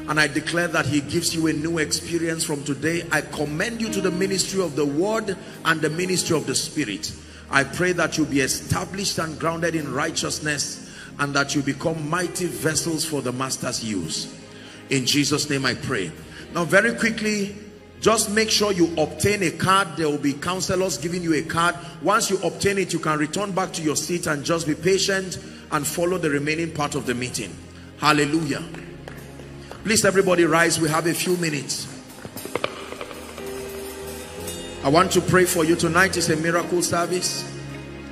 and I declare that he gives you a new experience from today. I commend you to the ministry of the word and the ministry of the spirit. I pray that you be established and grounded in righteousness and that you become mighty vessels for the master's use in jesus name i pray. Now very quickly just make sure you obtain a card. There will be counselors giving you a card. Once you obtain it you can return back to your seat and just be patient and follow the remaining part of the meeting. Hallelujah. Please everybody rise. We have a few minutes. I want to pray for you. Tonight is a miracle service.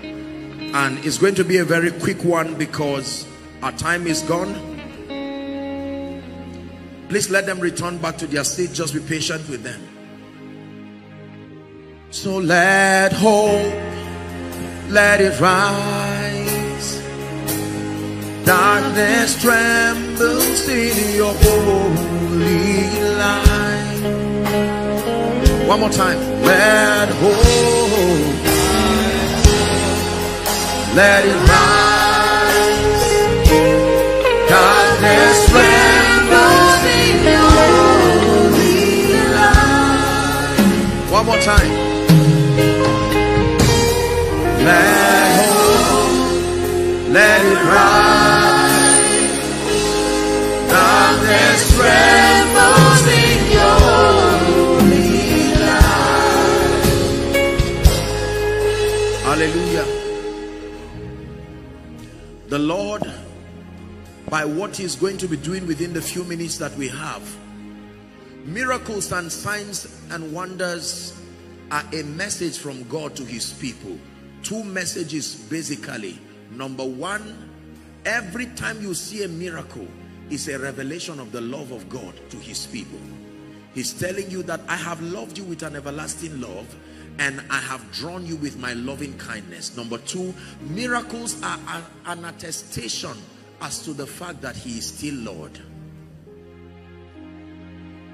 And it's going to be a very quick one because our time is gone please let them return back to their seat. Just be patient with them. So let hope let it rise. Darkness trembles in your holy light one more time. Let hope let it rise. Darkness trembles One more time. Let hope, let it rise. Darkness trembles in holy light. Hallelujah the Lord by what he's going to be doing within the few minutes that we have miracles and signs and wonders are a message from God to his people two messages basically number one every time you see a miracle is a revelation of the love of God to his people he's telling you that I have loved you with an everlasting love and I have drawn you with my loving kindness. Number two, miracles are an attestation as to the fact that he is still Lord.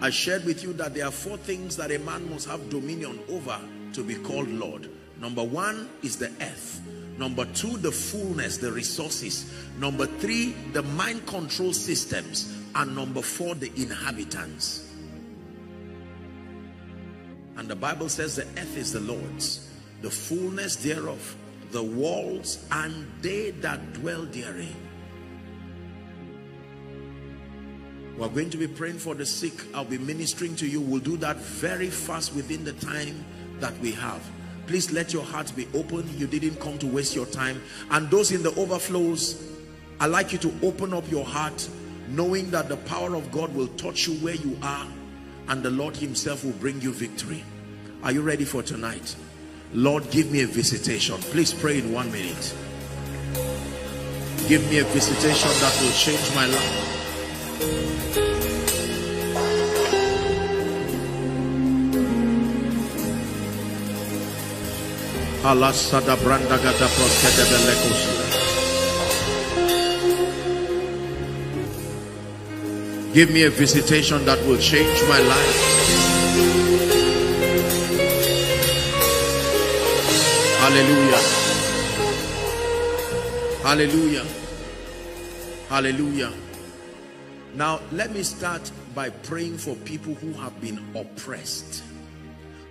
I shared with you that there are four things that a man must have dominion over to be called Lord. Number one is the earth. Number two, the fullness, the resources. Number three, the mind control systems. And number four, the inhabitants. And the Bible says the earth is the Lord's, the fullness thereof, the walls, and they that dwell therein. We're going to be praying for the sick. I'll be ministering to you. We'll do that very fast within the time that we have. Please let your heart be open. You didn't come to waste your time. And those in the overflows, i like you to open up your heart knowing that the power of God will touch you where you are and the Lord himself will bring you victory. Are you ready for tonight? Lord, give me a visitation. Please pray in one minute. Give me a visitation that will change my life. Alasada branda gata proskede Give me a visitation that will change my life. Hallelujah. Hallelujah. Hallelujah. Now, let me start by praying for people who have been oppressed.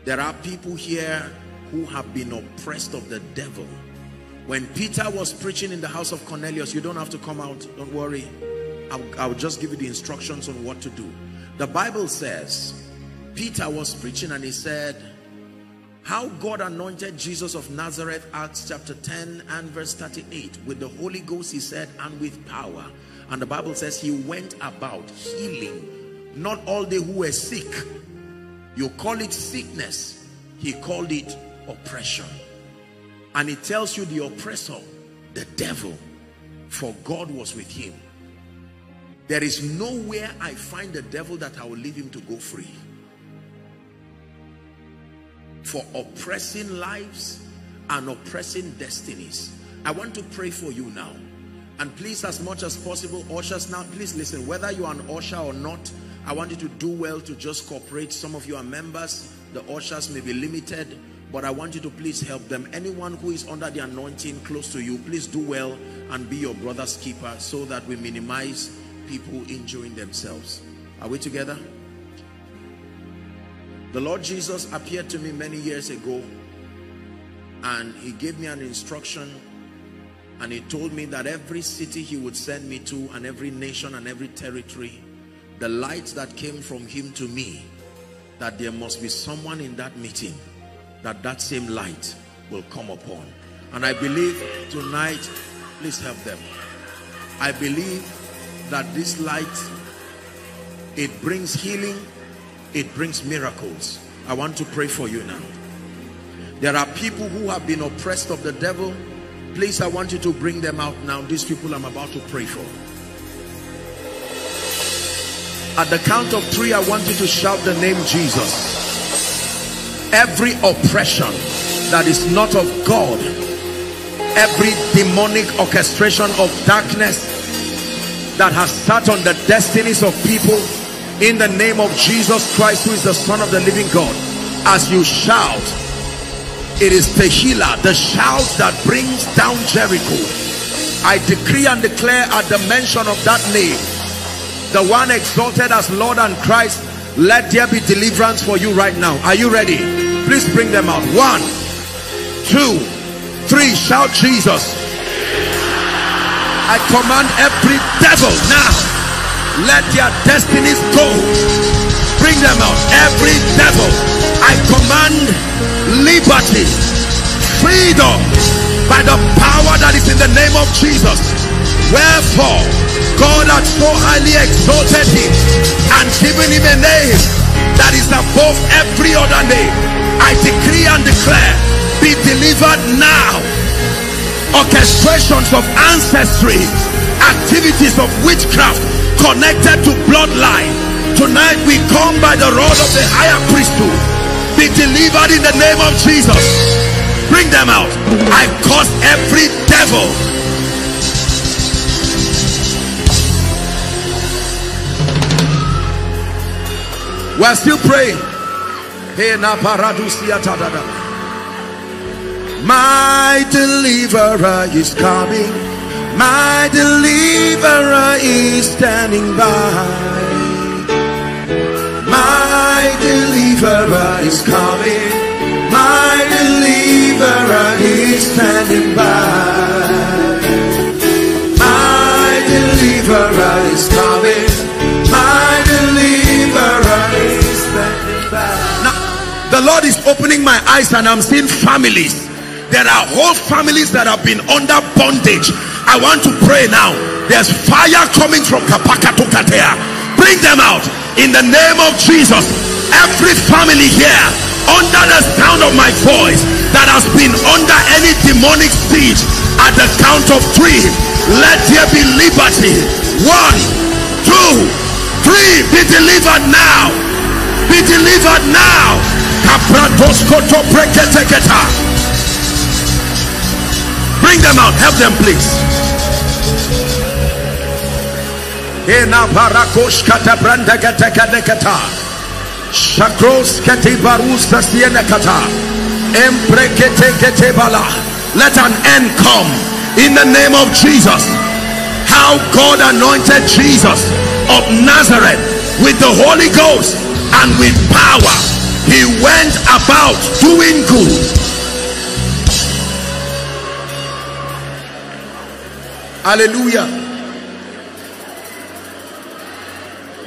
There are people here who have been oppressed of the devil. When Peter was preaching in the house of Cornelius, you don't have to come out, don't worry. I'll, I'll just give you the instructions on what to do. The Bible says, Peter was preaching and he said, how God anointed Jesus of Nazareth, Acts chapter 10 and verse 38. With the Holy Ghost, he said, and with power. And the Bible says he went about healing, not all they who were sick. You call it sickness. He called it oppression. And it tells you the oppressor, the devil, for God was with him. There is nowhere I find the devil that I will leave him to go free. For oppressing lives and oppressing destinies. I want to pray for you now. And please, as much as possible, ushers now, please listen. Whether you are an usher or not, I want you to do well to just cooperate. Some of you are members. The ushers may be limited but I want you to please help them. Anyone who is under the anointing close to you, please do well and be your brother's keeper so that we minimize people injuring themselves. Are we together? The Lord Jesus appeared to me many years ago and he gave me an instruction and he told me that every city he would send me to and every nation and every territory, the light that came from him to me, that there must be someone in that meeting that that same light will come upon. And I believe tonight, please help them. I believe that this light, it brings healing, it brings miracles. I want to pray for you now. There are people who have been oppressed of the devil. Please, I want you to bring them out now. These people I'm about to pray for. At the count of three, I want you to shout the name Jesus every oppression that is not of God every demonic orchestration of darkness that has sat on the destinies of people in the name of Jesus Christ who is the son of the living God as you shout it is healer the shout that brings down Jericho. I decree and declare at the mention of that name the one exalted as Lord and Christ let there be deliverance for you right now. Are you ready? Please bring them out. One two three shout jesus. I command every devil now let their destinies go. Bring them out. Every devil i command liberty freedom by the power that is in the name of jesus wherefore God had so highly exalted him and given him a name that is above every other name. I decree and declare, be delivered now. Orchestrations of ancestry, activities of witchcraft connected to bloodline. Tonight we come by the rod of the higher priesthood. Be delivered in the name of Jesus. Bring them out. I cause every devil We're still praying. My deliverer is coming. My deliverer is standing by. Deliverer is coming. My deliverer is standing by. My deliverer is coming. My deliverer is standing by. Now, the Lord is opening my eyes and I'm seeing families there are whole families that have been under bondage i want to pray now there's fire coming from kapaka to katea bring them out in the name of jesus every family here under the sound of my voice that has been under any demonic siege at the count of three let there be liberty. One two three be delivered now. Be delivered now. Bring them out. Help them, please. Emprekete kete bala. Let an end come in the name of Jesus. How God anointed Jesus of Nazareth with the Holy Ghost and with power. He went about doing good Hallelujah.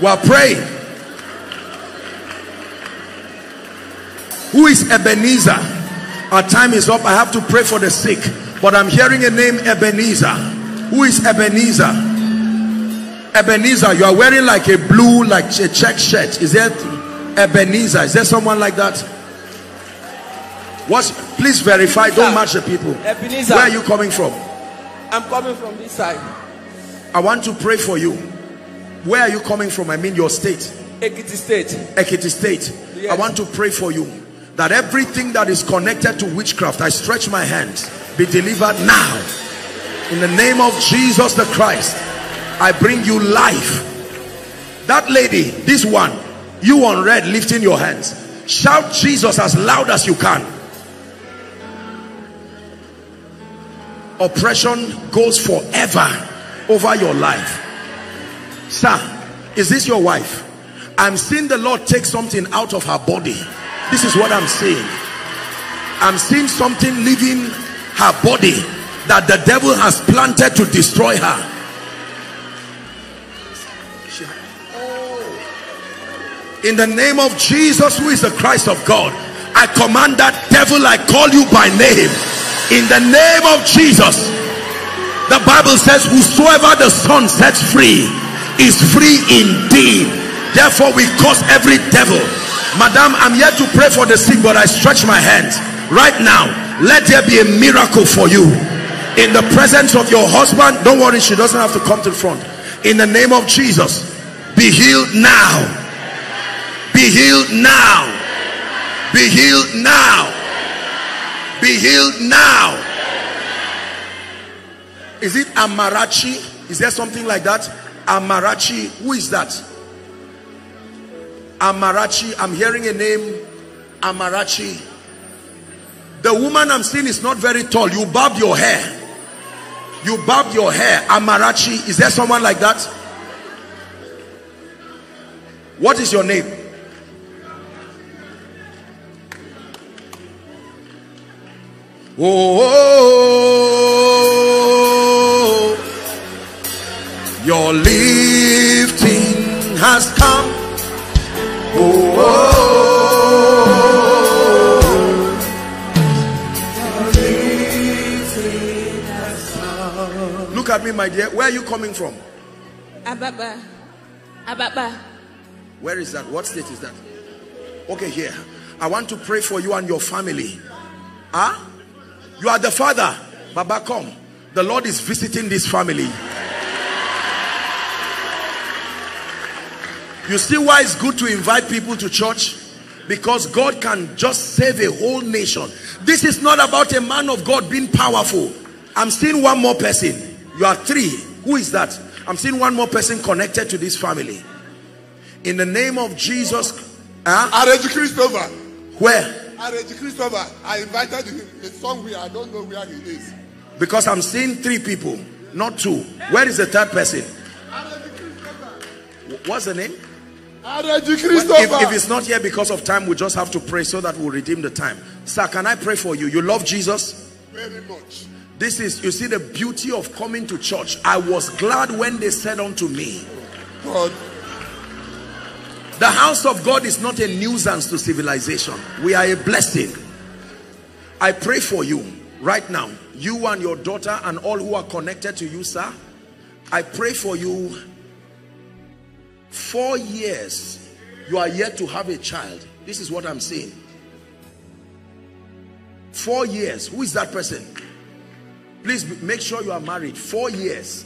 We're praying. Who is Ebenezer? Our time is up. I have to pray for the sick. But I'm hearing a name Ebenezer. Who is Ebenezer? Ebenezer, you are wearing like a blue, like a check shirt. Is that Ebenezer? Is there someone like that? What? Please verify. Don't match the people. Ebenezer. Where are you coming from?
I'm coming from this side.
I want to pray for you. Where are you coming from? I mean your state.
Ekiti State.
Ekiti State. Yes. I want to pray for you that everything that is connected to witchcraft, I stretch my hands, be delivered now. In the name of Jesus the Christ, I bring you life. That lady, this one, you on red, lifting your hands. Shout Jesus as loud as you can. oppression goes forever over your life sir is this your wife i'm seeing the lord take something out of her body this is what i'm seeing i'm seeing something leaving her body that the devil has planted to destroy her. Oh. In the name of jesus who is the christ of god i command that devil i call you by name. In the name of Jesus. The Bible says whosoever the son sets free is free indeed. Therefore we cause every devil madam I'm here to pray for the sick but I stretch my hands right now let there be a miracle for you. In the presence of your husband don't worry she doesn't have to come to the front. In the name of Jesus be healed now. Be healed now. Be healed now. Be healed now. Is it amarachi? Is there something like that? Amarachi who is that amarachi i'm hearing a name amarachi. The woman i'm seeing is not very tall. You bob your hair. You bob your hair. Amarachi is there someone like that? What is your name? Oh, your lifting has come. At me, my dear. Where are you coming from?
Ababa. Ababa.
Where is that? What state is that? Okay, here. I want to pray for you and your family. Huh? You are the father. Baba, come. The Lord is visiting this family. You see why it's good to invite people to church? Because God can just save a whole nation. This is not about a man of God being powerful. I'm seeing one more person. You are three. Who is that? I'm seeing one more person connected to this family. In the name of Jesus, Huh?
Reggie Christopher.
Where?
Reggie Christopher. I invited him. Somewhere. I don't know where he is.
Because I'm seeing three people, not two. Where is the third person? What's the name? If,
Christopher.
if it's not here because of time, we just have to pray so that we'll redeem the time. Sir, can I pray for you? You love Jesus?
Very much.
This is, you see the beauty of coming to church. I was glad when they said unto me,
God.
the house of God is not a nuisance to civilization. We are a blessing. I pray for you right now, you and your daughter and all who are connected to you, sir. I pray for you. Four years, you are yet to have a child. This is what I'm saying. Four years. Who is that person? Please make sure you are married. Four years.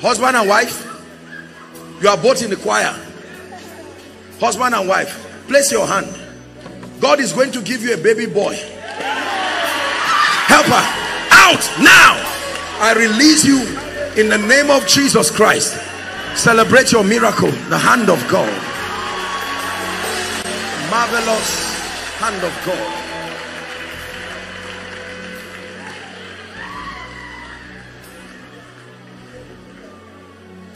Husband and wife, you are both in the choir. Husband and wife, place your hand. God is going to give you a baby boy. Help her out now. I release you in the name of Jesus Christ. Celebrate your miracle, the hand of God. Marvelous hand of God.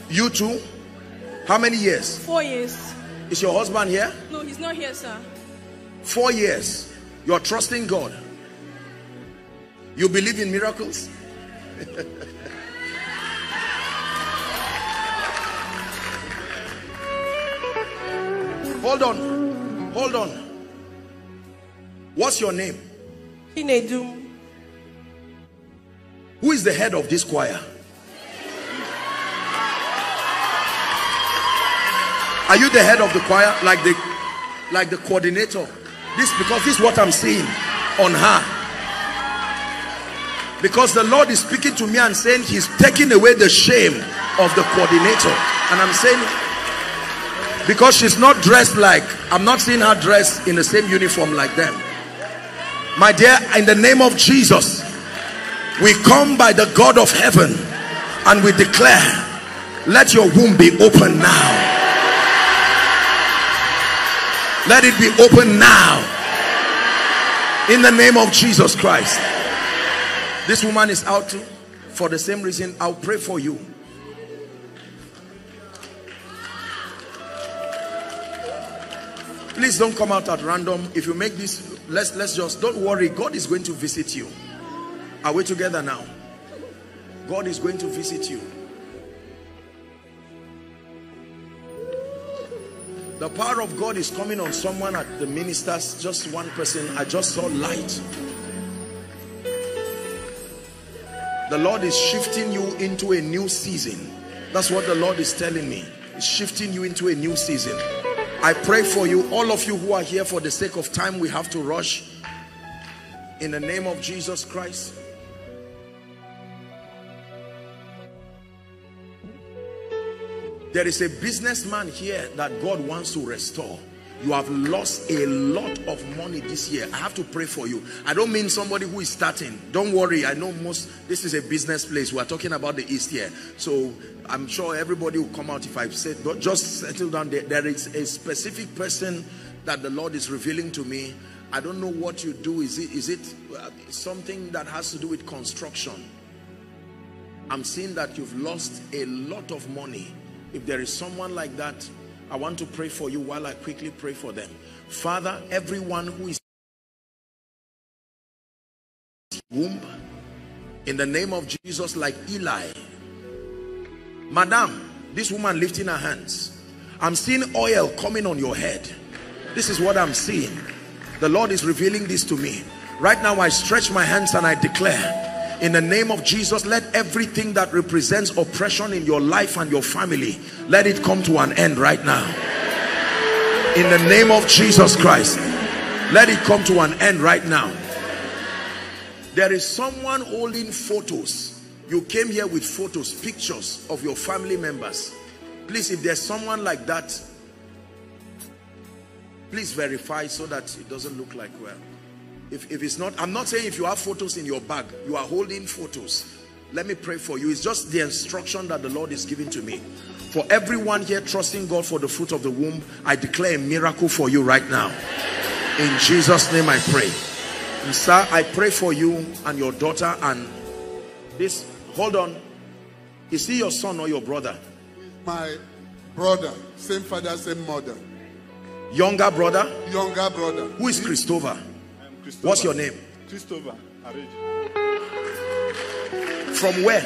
You too? How many years?
Four years.
Is your husband here?
No, he's not here, sir.
Four years. You're trusting God. You believe in miracles? [laughs] Hold on. Hold on. What's your name?
Chinedu.
Who is the head of this choir? Are you the head of the choir? Like the like the coordinator? This because this is what I'm seeing on her. Because the Lord is speaking to me and saying he's taking away the shame of the coordinator. And I'm saying because she's not dressed like I'm not seeing her dressed in the same uniform like them. My dear, in the name of Jesus, we come by the God of heaven and we declare, let your womb be open now. Let it be open now. In the name of Jesus Christ. This woman is out. For the same reason, I'll pray for you. Please don't come out at random. If you make this, let's let's just don't worry. God is going to visit you. Are we together now? God is going to visit you. The power of God is coming on someone at the ministers, just one person. I just saw light. The Lord is shifting you into a new season. That's what the Lord is telling me. He's shifting you into a new season. I pray for you, all of you who are here for the sake of time, we have to rush. In the name of Jesus Christ. There is a businessman here that God wants to restore. You have lost a lot of money this year. I have to pray for you. I don't mean somebody who is starting. Don't worry. I know most, this is a business place. We're talking about the East here. So I'm sure everybody will come out if I say, "Don't- just settle down there. There is a specific person that the Lord is revealing to me. I don't know what you do. Is it, is it uh, something that has to do with construction? I'm seeing that you've lost a lot of money. If there is someone like that, I want to pray for you while I quickly pray for them. Father, everyone who is womb, in the name of Jesus, like Eli. Madam, this woman lifting her hands. I'm seeing oil coming on your head. This is what I'm seeing. The Lord is revealing this to me. Right now, I stretch my hands and I declare, in the name of Jesus, let everything that represents oppression in your life and your family, let it come to an end right now. In the name of Jesus Christ, let it come to an end right now. There is someone holding photos. You came here with photos, pictures of your family members. Please, if there's someone like that, please verify so that it doesn't look like well. If, if it's not, I'm not saying if you have photos in your bag, you are holding photos. Let me pray for you. It's just the instruction that the Lord is giving to me. For everyone here trusting God for the fruit of the womb, I declare a miracle for you right now. In Jesus' name I pray. And sir, I pray for you and your daughter and this, hold on. Is he your son or your brother?
My brother, same father, same mother.
Younger brother?
Younger brother.
Who is Christopher?
Christopher.
What's your name?
Christopher. Arrange.
From where?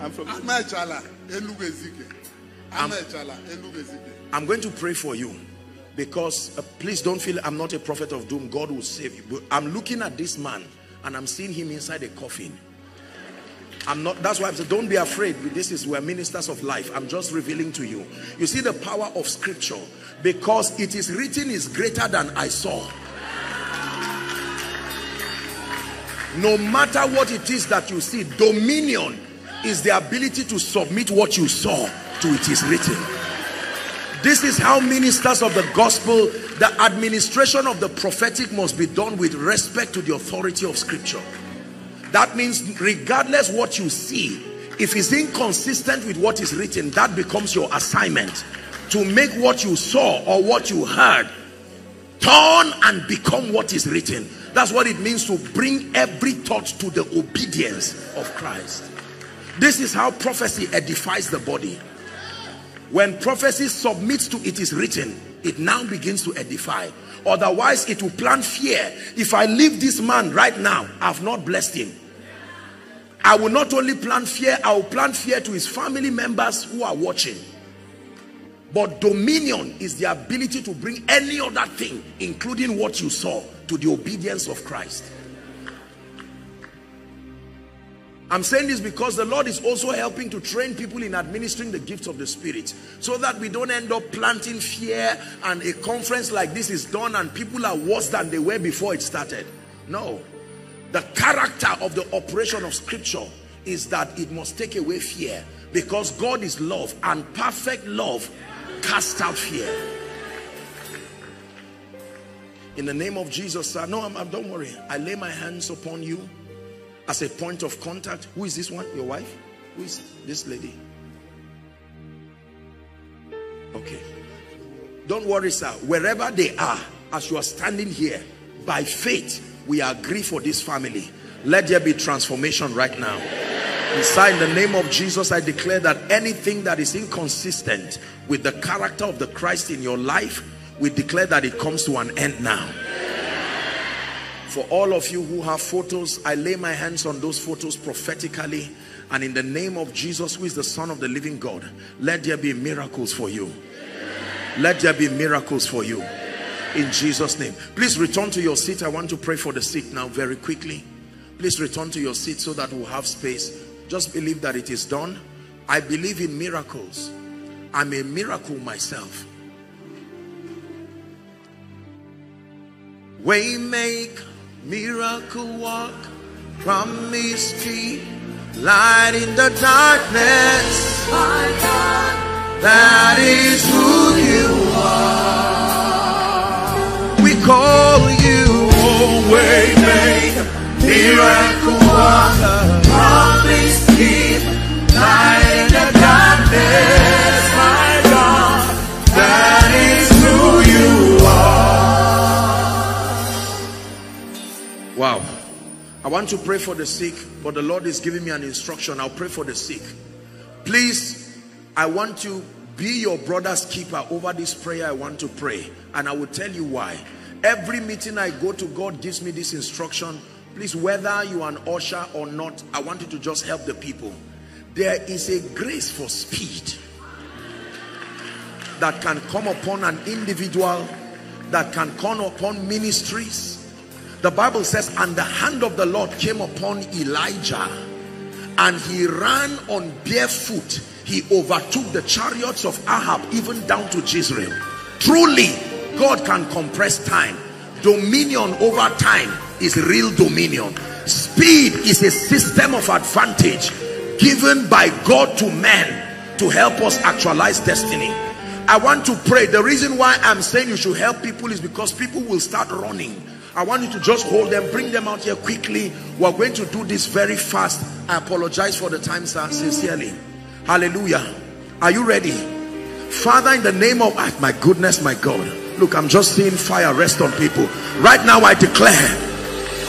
I'm from Amechala, Enugu-Ezike. Amechala, Enugu-Ezike.
I'm going to pray for you because uh, please don't feel I'm not a prophet of doom. God will save you. But I'm looking at this man and I'm seeing him inside a coffin. I'm not, that's why I said, don't be afraid. This is, we're ministers of life. I'm just revealing to you. You see the power of scripture because it is written is greater than I saw. No matter what it is that you see, dominion is the ability to submit what you saw to it is written. This is how ministers of the gospel, the administration of the prophetic must be done with respect to the authority of scripture. That means regardless what you see, if it's inconsistent with what is written, that becomes your assignment to make what you saw or what you heard turn and become what is written. That's what it means to bring every thought to the obedience of Christ. This is how prophecy edifies the body. When prophecy submits to it is written, it now begins to edify. Otherwise, it will plant fear. If I leave this man right now, I've not blessed him. I will not only plant fear, I will plant fear to his family members who are watching. But dominion is the ability to bring any other thing, including what you saw, to the obedience of Christ. I'm saying this because the Lord is also helping to train people in administering the gifts of the Spirit so that we don't end up planting fear and a conference like this is done and people are worse than they were before it started. No. The character of the operation of Scripture is that it must take away fear because God is love and perfect love casts out fear. In the name of Jesus, sir. No, I'm, I'm, don't worry. I lay my hands upon you as a point of contact. Who is this one? Your wife? Who is this lady? Okay. Don't worry, sir. Wherever they are, as you are standing here, by faith, we agree for this family. Let there be transformation right now. Inside in the name of Jesus, I declare that anything that is inconsistent with the character of the Christ in your life, we declare that it comes to an end now. For all of you who have photos, I lay my hands on those photos prophetically. And in the name of Jesus, who is the Son of the living God, let there be miracles for you. Let there be miracles for you. In Jesus' name. Please return to your seat. I want to pray for the sick now very quickly. Please return to your seat so that we'll have space. Just believe that it is done. I believe in miracles. I'm a miracle myself. Way make miracle walk, promise keep, light in the darkness. My God, that is who you are. We call you oh, way make miracle walk, promise keep, light in the darkness. Wow. I want to pray for the sick, but the Lord is giving me an instruction. I'll pray for the sick. Please, I want to be your brother's keeper over this prayer I want to pray. And I will tell you why. Every meeting I go to, God gives me this instruction. Please, whether you are an usher or not, I want you to just help the people. There is a grace for speed that can come upon an individual, that can come upon ministries, the Bible says, and the hand of the Lord came upon Elijah and he ran on barefoot. He overtook the chariots of Ahab even down to Jezreel. Truly, God can compress time. Dominion over time is real dominion. Speed is a system of advantage given by God to man to help us actualize destiny. I want to pray. The reason why I'm saying you should help people is because people will start running I want you to just hold them, bring them out here quickly. We're going to do this very fast. I apologize for the time, sir, sincerely. Hallelujah. Are you ready? Father, in the name of ah, my goodness, my God. Look, I'm just seeing fire rest on people. Right now, I declare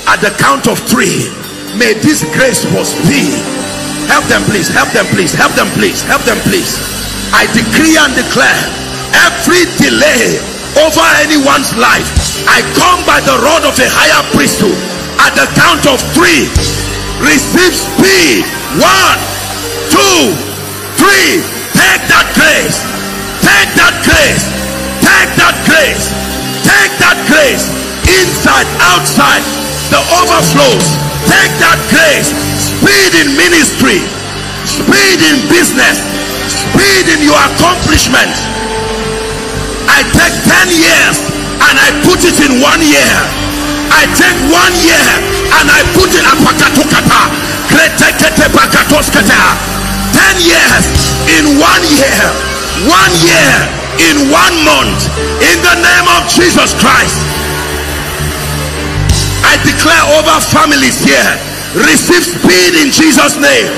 at the count of three, may this grace was be. Help them, please. Help them, please. Help them, please. Help them, please. I decree and declare every delay over anyone's life, I come by the rod of a higher priesthood. At the count of three, receive speed. One, two, three. Take that grace. Take that grace. Take that grace. Take that grace. Inside, outside, the overflows. Take that grace. Speed in ministry. Speed in business. Speed in your accomplishments. I take 10 years and I put it in one year. I take one year and I put it apakatukata. 10 years in one year. One year in one month. In the name of Jesus Christ. I declare over families here. Receive speed in Jesus' name.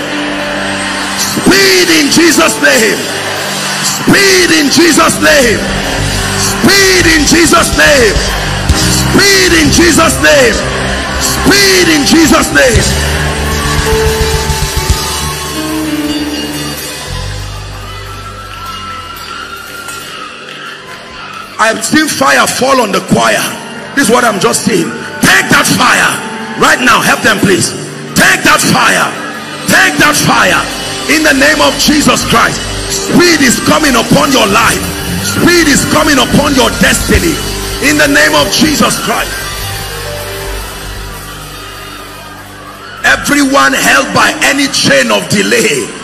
Speed in Jesus' name. Speed in Jesus' name. Speed in Jesus' name. Speed in Jesus' name. Speed in Jesus' name. I'm seeing fire fall on the choir. This is what I'm just seeing. Take that fire right now. Help them, please. Take that fire. Take that fire in the name of Jesus Christ. Speed is coming upon your life. Speed is coming upon your destiny in the name of Jesus Christ. Everyone held by any chain of delay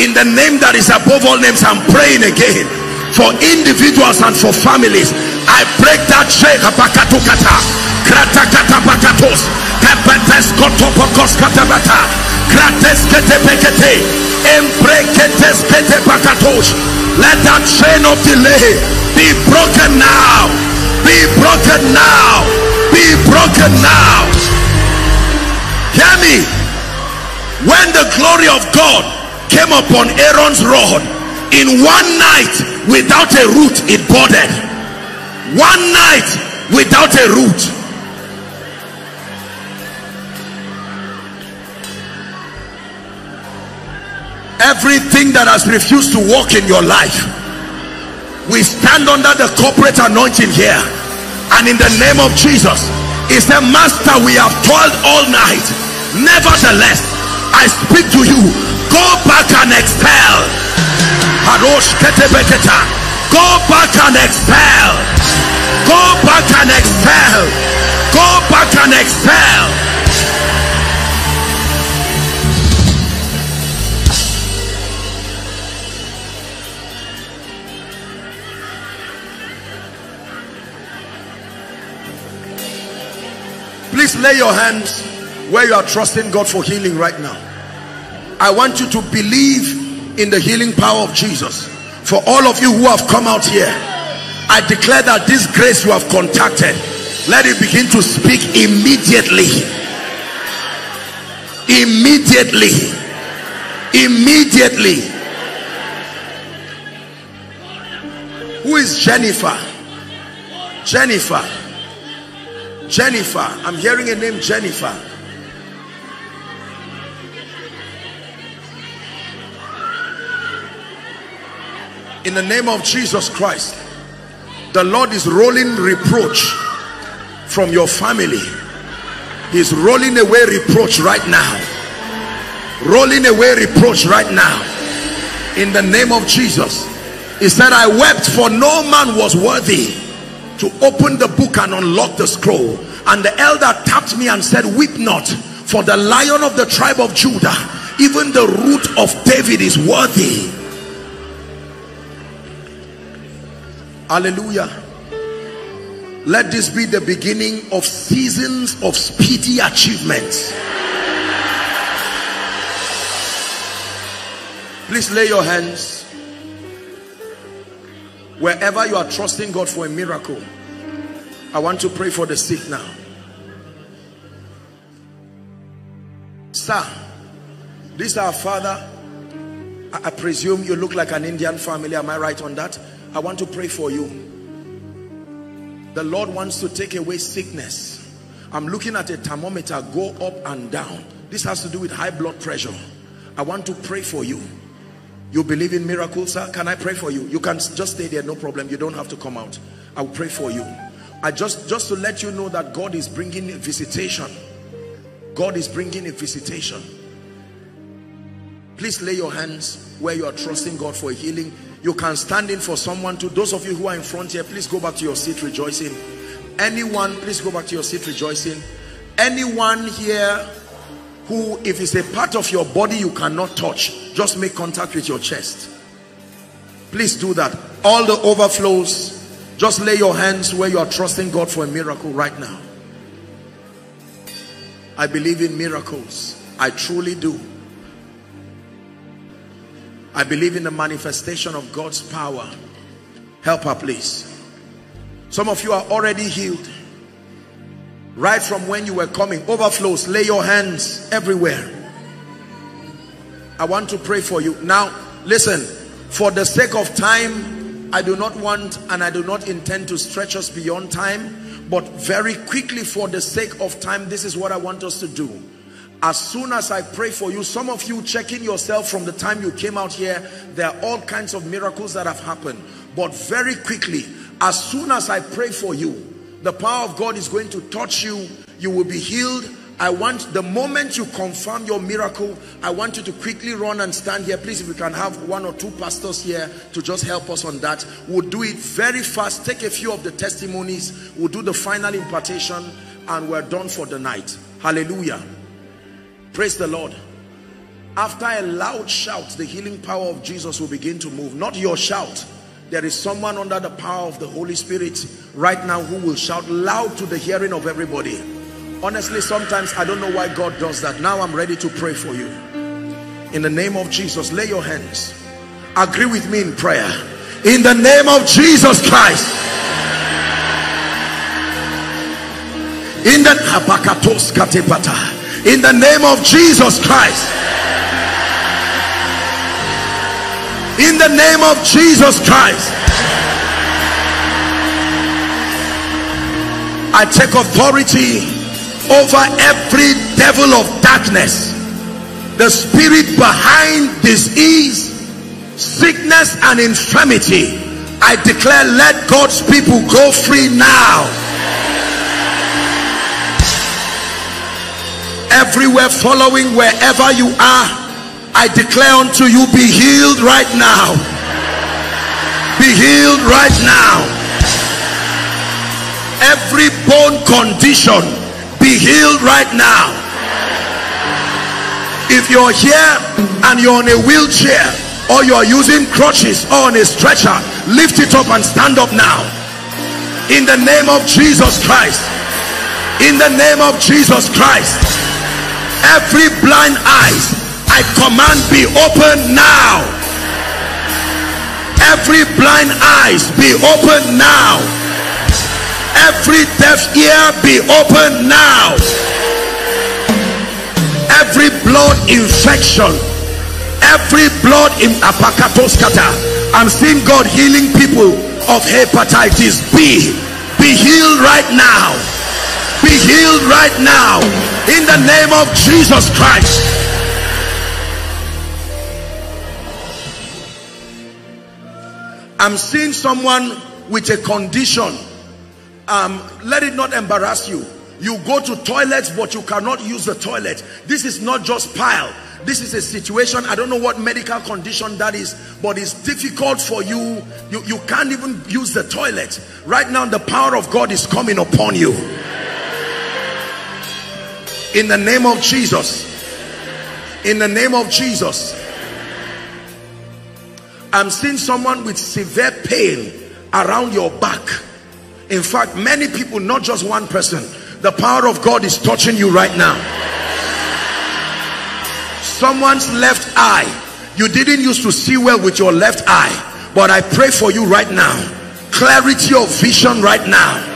in the name that is above all names, I'm praying again for individuals and for families. I break that chain. Apakatukata, kratakata pakatos, kapates kotopokos katabata, krates ketepekete, embreketes ketepakatos. Let that chain of delay be broken now. Be broken now. Be broken now. Hear me. When the glory of God came upon Aaron's rod, in one night without a root it budded one night without a root. Everything that has refused to walk in your life we stand under the corporate anointing here. And in the name of jesus is the master we have toiled all night. Nevertheless i speak to you. Go back and expel go back and expel. Go back and expel. Go back and expel. Please lay your hands where you are trusting God for healing right now. I want you to believe in the healing power of Jesus for all of you who have come out here I declare that this grace you have contacted let it begin to speak immediately. Immediately. Immediately. Who is Jennifer? Jennifer. Jennifer. I'm hearing a name Jennifer in the name of Jesus Christ the Lord is rolling reproach from your family. He's rolling away reproach right now. Rolling away reproach right now. In the name of Jesus. He said I wept for no man was worthy to open the book and unlock the scroll. And the elder tapped me and said weep not for the lion of the tribe of Judah even the root of David is worthy hallelujah. Let this be the beginning of seasons of speedy achievements please lay your hands. Wherever you are trusting God for a miracle I want to pray for the sick now. Sir this our father. I, I presume you look like an Indian family. Am I right on that? I want to pray for you. The Lord wants to take away sickness. I'm looking at a thermometer go up and down. This has to do with high blood pressure. I want to pray for you. You believe in miracles, sir? Can I pray for you? You can just stay there, no problem. You don't have to come out. I will pray for you. I just, just to let you know that God is bringing a visitation. God is bringing a visitation. Please lay your hands where you are trusting God for healing. You can stand in for someone to those of you who are in front here, please go back to your seat rejoicing. Anyone, please go back to your seat rejoicing. Anyone here who, if it's a part of your body you cannot touch, just make contact with your chest. Please do that. All the overflows, just lay your hands where you are trusting God for a miracle right now. I believe in miracles. I truly do. I believe in the manifestation of God's power. Help her, please. Some of you are already healed. Right from when you were coming. Overflows. Lay your hands everywhere. I want to pray for you. Now, listen. For the sake of time, I do not want and I do not intend to stretch us beyond time. But very quickly, for the sake of time, this is what I want us to do as soon as I pray for you, some of you checking yourself from the time you came out here, there are all kinds of miracles that have happened. But very quickly, as soon as I pray for you, the power of God is going to touch you. You will be healed. I want the moment you confirm your miracle, I want you to quickly run and stand here. Please, if we can have one or two pastors here to just help us on that. We'll do it very fast. Take a few of the testimonies. We'll do the final impartation and we're done for the night. Hallelujah. Praise the Lord. After a loud shout, the healing power of Jesus will begin to move. Not your shout. There is someone under the power of the Holy Spirit right now who will shout loud to the hearing of everybody. Honestly, sometimes I don't know why God does that. Now I'm ready to pray for you. In the name of Jesus, lay your hands. Agree with me in prayer. In the name of Jesus Christ. In the in the name of Jesus Christ. In the name of Jesus Christ. I take authority over every devil of darkness, the spirit behind disease, sickness, and infirmity. I declare, let God's people go free now everywhere following wherever you are I declare unto you be healed right now. Be healed right now. Every bone condition be healed right now. If you're here and you're on a wheelchair or you're using crutches or on a stretcher lift it up and stand up now. In the name of Jesus Christ. In the name of Jesus Christ every blind eyes I command be open now. Every blind eyes be open now. Every deaf ear be open now. Every blood infection every blood in apakatoskata I'm seeing God healing people of hepatitis B. Be healed right now be healed right now in the name of Jesus Christ. I'm seeing someone with a condition. Um, let it not embarrass you. You go to toilets but you cannot use the toilet. This is not just pile. This is a situation. I don't know what medical condition that is but it's difficult for you. You, you can't even use the toilet. Right now the power of god is coming upon you in the name of Jesus. In the name of Jesus. I'm seeing someone with severe pain around your back. In fact many people not just one person the power of God is touching you right now. Someone's left eye. You didn't used to see well with your left eye but I pray for you right now. Clarity of vision right now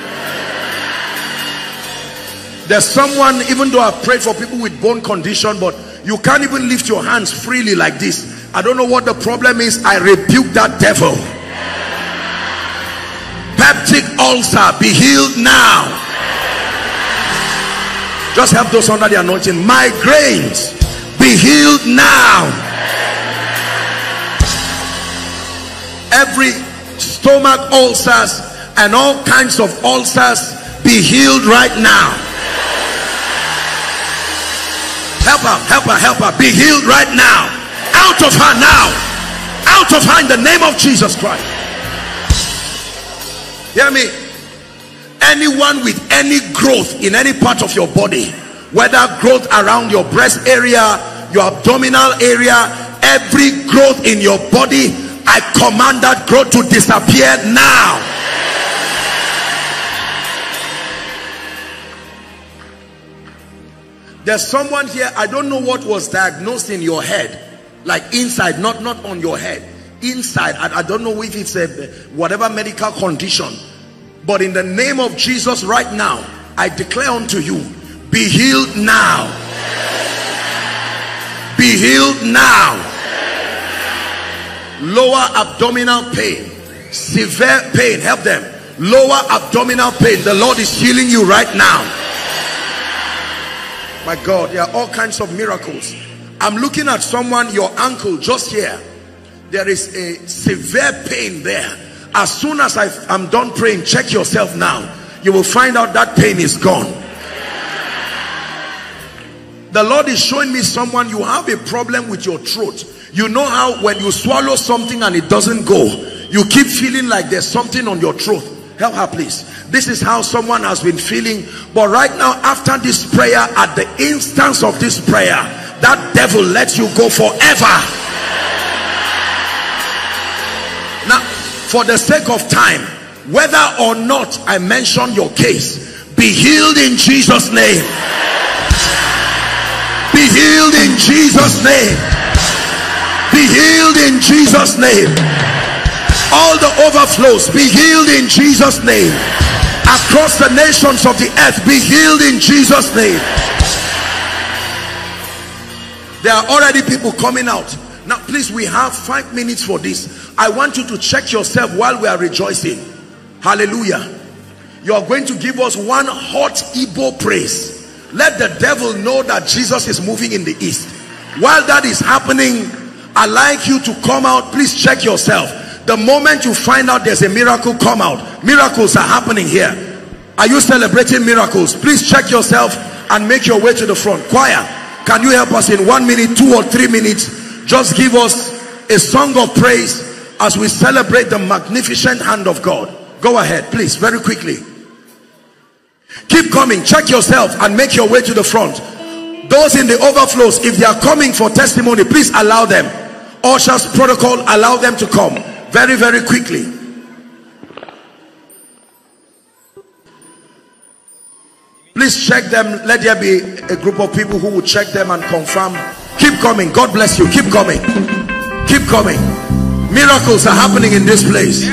There's someone, even though I've prayed for people with bone condition, but you can't even lift your hands freely like this. I don't know what the problem is. I rebuke that devil. Peptic ulcer, be healed now. Just help those under the anointing. Migraines, be healed now. Every stomach ulcers and all kinds of ulcers be healed right now. Help her, help her, help her. Be healed right now. Out of her now. Out of her in the name of Jesus Christ. Hear me? Anyone with any growth in any part of your body, whether growth around your breast area, your abdominal area, every growth in your body, I command that growth to disappear now. There's someone here, I don't know what was diagnosed in your head, like inside, not, not on your head, inside. I, I don't know if it's a whatever medical condition, but in the name of Jesus right now, I declare unto you, be healed now. Be healed now. Lower abdominal pain, severe pain, help them. Lower abdominal pain, the Lord is healing you right now my God, there are all kinds of miracles. I'm looking at someone, your ankle just here. There is a severe pain there. As soon as I, am done praying, check yourself now. You will find out that pain is gone. The Lord is showing me someone, you have a problem with your throat. You know how when you swallow something and it doesn't go, you keep feeling like there's something on your throat. Help her please this is how someone has been feeling. But right now after this prayer at the instance of this prayer that devil lets you go forever. Now for the sake of time whether or not I mention your case be healed in Jesus name. Be healed in Jesus name. Be healed in Jesus name. All the overflows be healed in Jesus name across the nations of the earth be healed in Jesus name. There are already people coming out. Now please we have five minutes for this. I want you to check yourself while we are rejoicing. Hallelujah. You are going to give us one hot Igbo praise. Let the devil know that Jesus is moving in the east. While that is happening I like you to come out. Please check yourself the moment you find out there's a miracle come out. Miracles are happening here. Are you celebrating miracles? Please check yourself and make your way to the front. Choir can you help us in one minute two or three minutes? Just give us a song of praise as we celebrate the magnificent hand of God. Go ahead please very quickly. Keep coming. Check yourself and make your way to the front. Those in the overflows if they are coming for testimony please allow them. Ushers protocol allow them to come very very quickly. Please check them. Let there be a group of people who will check them and confirm. Keep coming. God bless you. Keep coming. Keep coming. Miracles are happening in this place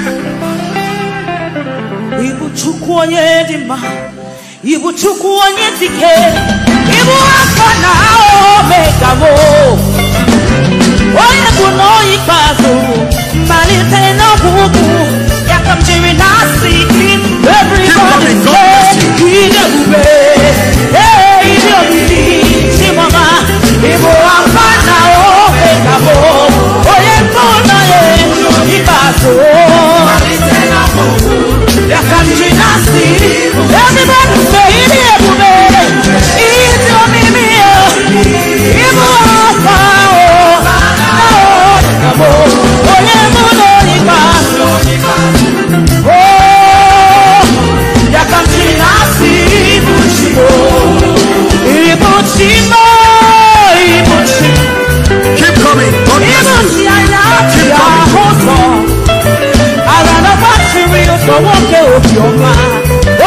Oyi ikpeazụ Malite fọwọ́ kẹ́ òbí
ọba.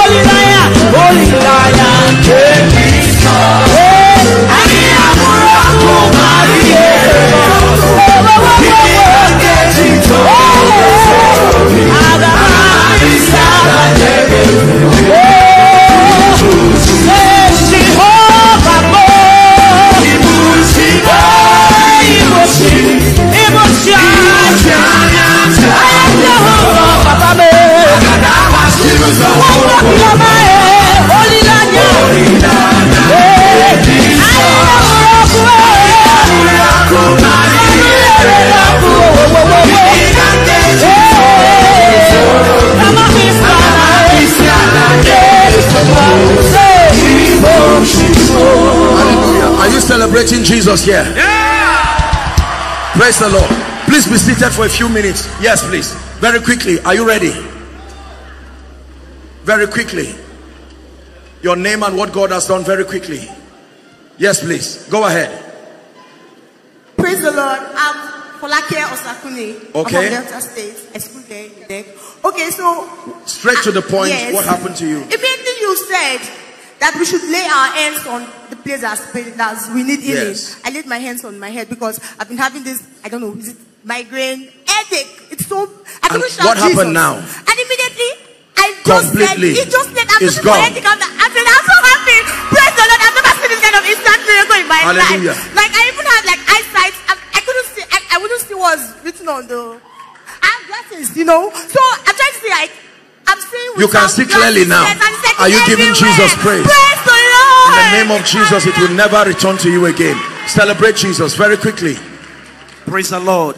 Olùláyà, olùláyà, kẹ́.
Are
you celebrating Jesus here? Yeah. Praise the Lord. Please be seated for a few minutes. Yes, please. Very quickly. Are you ready? Very quickly. Your name and what God has done very quickly. Yes, please. Go ahead.
Praise the Lord. I'm Folake Osakuni.
Okay.
From Delta State. I school there in Dec. Okay, so
Straight to the uh, point.
Yes.
What happened to you?
immediately you said that we should lay our hands on the place that's that we need healing.
Yes.
I laid my hands on my head because I've been having this, I don't know, is it migraine, headache. It's so I couldn't
what happened
Jesus.
now?
And immediately I just
Completely.
said, it just said, I'm
It's
looking for
gone.
I'm, I said, I'm so happy. Praise the Lord. I've never seen this kind of instant miracle in my
Hallelujah.
life. Like I even had like eyesight. I, I couldn't see. I, I wouldn't see what's written on the. I have glasses, you know. So I'm trying to see like. I'm seeing.
You can see clearly now.
yes, and it's, like,
Are you giving. Jesus praise?
Praise the Lord.
In the name of Jesus, it will never return to you again. Celebrate Jesus very quickly.
Praise the Lord.